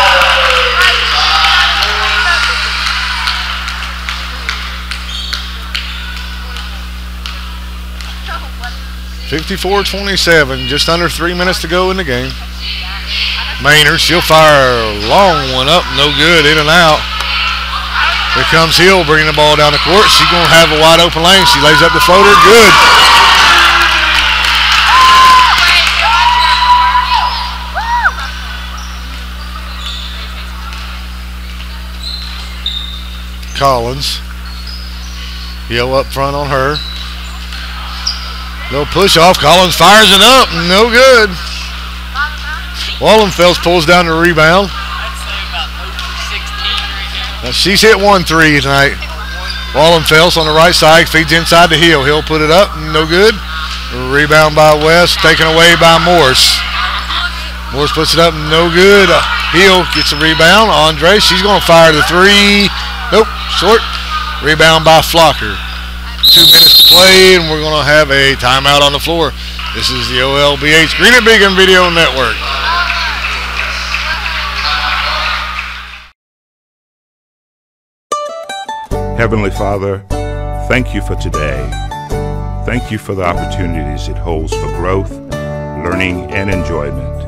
54-27, just under three minutes to go in the game. Maynard, she'll fire a long one up, no good, in and out. Here comes Hill bringing the ball down the court. She's going to have a wide open lane. She lays up the floater. Good. Collins. Hill up front on her. No push off. Collins fires it up. No good. Wallenfels pulls down the rebound. She's hit one three tonight. Wallenfels on the right side feeds inside the Hill. He'll put it up. No good. Rebound by West. Taken away by Morse. Morse puts it up. No good. Uh, Hill gets a rebound. Andre. She's going to fire the three. Nope. Short. Rebound by Flocker. Two minutes to play, and we're going to have a timeout on the floor. This is the OLBH Greenup Beacon Video Network. Heavenly Father, thank you for today. Thank you for the opportunities it holds for growth, learning, and enjoyment,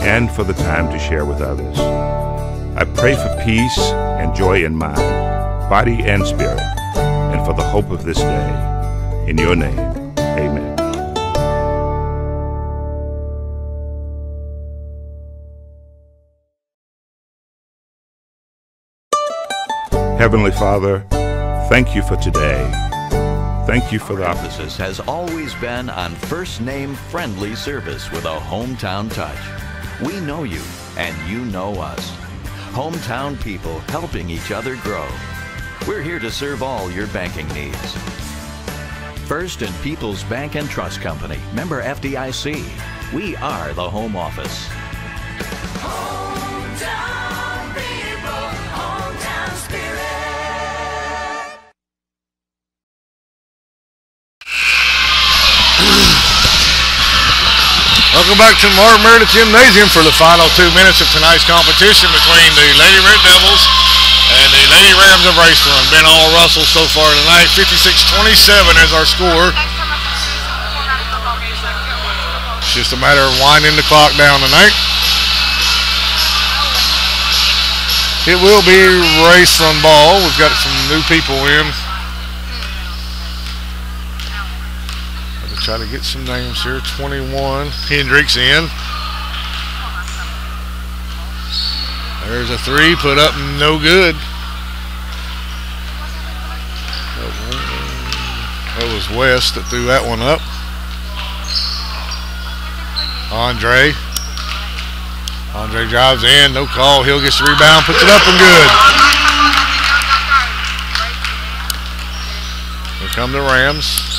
and for the time to share with others. I pray for peace and joy in mind, body, and spirit, and for the hope of this day. In your name, amen. Heavenly Father, thank you for today. Thank you for the opportunity. emphasis has always been on first name friendly service with a hometown touch. We know you, and you know us. Hometown people helping each other grow. We're here to serve all your banking needs. First and People's Bank and Trust Company, member FDIC. We are the home office. Hometown Welcome back to Martin Meredith Gymnasium for the final two minutes of tonight's competition between the Lady Red Devils and the Lady Rams of Raceland. Ben All Russell so far tonight, 56-27 is our score. It's just a matter of winding the clock down tonight. It will be Raceland ball. We've got some new people in. Let me try to get some names here. 21. Hendricks in. There's a three put up, no good. That was West that threw that one up. Andre. Andre drives in, no call. Hill gets the rebound, puts it up and good. Here come the Rams.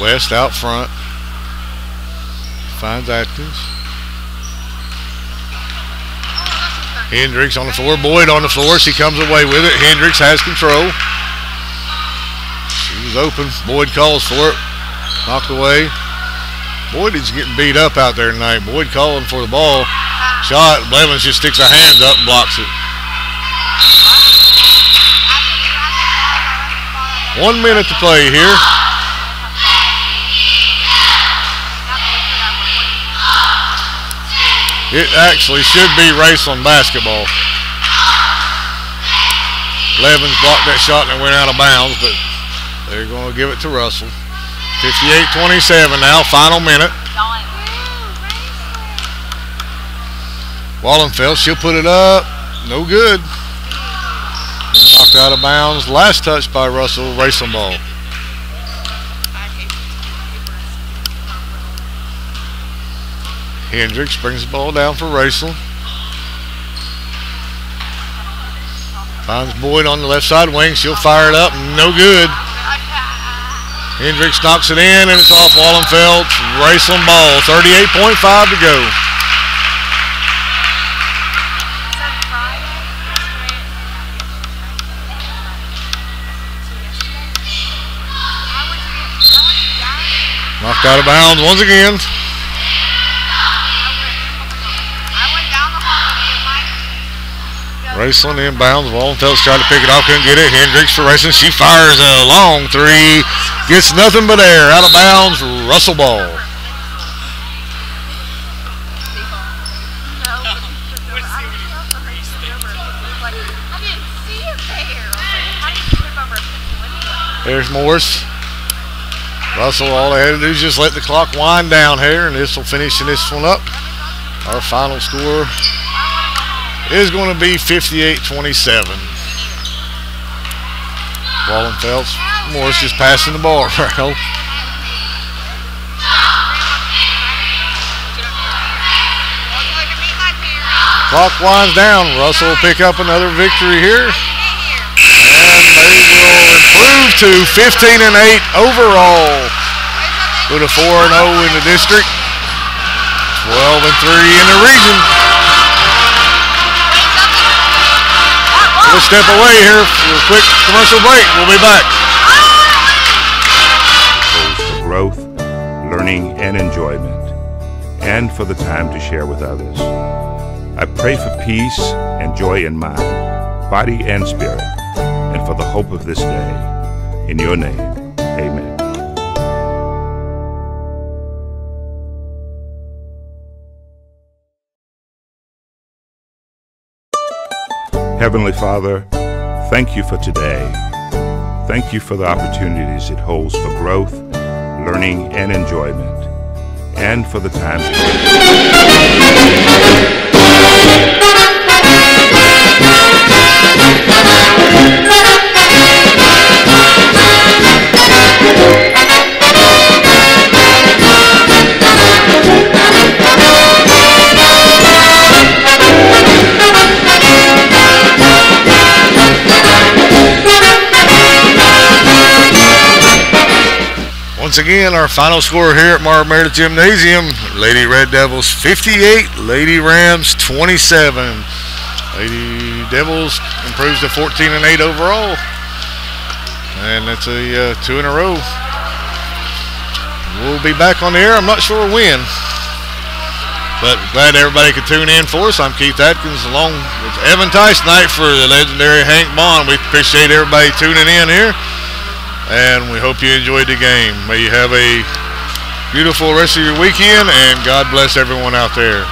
West out front. Finds Atkins. Hendricks on the floor. Boyd on the floor. She comes away with it. Hendricks has control. She was open. Boyd calls for it. Knocked away. Boyd is getting beat up out there tonight. Boyd calling for the ball. Shot. Blevins just sticks her hands up and blocks it. One minute to play here. It actually should be Raceland basketball. Levins blocked that shot and went out of bounds, but they're going to give it to Russell. 58-27 now, final minute. Wallenfels, she'll put it up. No good. Knocked out of bounds. Last touch by Russell, Raceland ball. Hendricks brings the ball down for Raceland. Finds Boyd on the left side wing. She'll fire it up. No good. Hendricks knocks it in, and it's off Wallenfels. Raceland ball. 38.5 to go. Knocked out of bounds once again. Raceland inbounds. Wallenfels tried to pick it off, couldn't get it. Hendricks for Raceland. She fires a long three. Gets nothing but air. Out of bounds. Russell ball. There's Morris. Russell, all they had to do is just let the clock wind down here, and this will finish this one up. Our final score is going to be 58-27. Wallenfels, Morris just passing the ball around. Clock winds down. Russell will pick up another victory here. And they will improve to 15 and 8 overall. With a 4 and 0 in the district. 12 and 3 in the region. We'll step away here for a quick commercial break. We'll be back. for growth, learning, and enjoyment, and for the time to share with others. I pray for peace and joy in mind, body, and spirit, and for the hope of this day. In your name, amen. Heavenly Father, thank you for today. Thank you for the opportunities it holds for growth, learning, and enjoyment, and for the time to Once again, our final score here at Marv Meredith Gymnasium, Lady Red Devils 58, Lady Rams 27. Lady Devils improves to 14 and 8 overall. And that's a uh, two in a row. We'll be back on the air. I'm not sure when. But glad everybody could tune in for us. I'm Keith Atkins along with Evan Tice tonight for the legendary Hank Bond. We appreciate everybody tuning in here and we hope you enjoyed the game. May you have a beautiful rest of your weekend, and God bless everyone out there.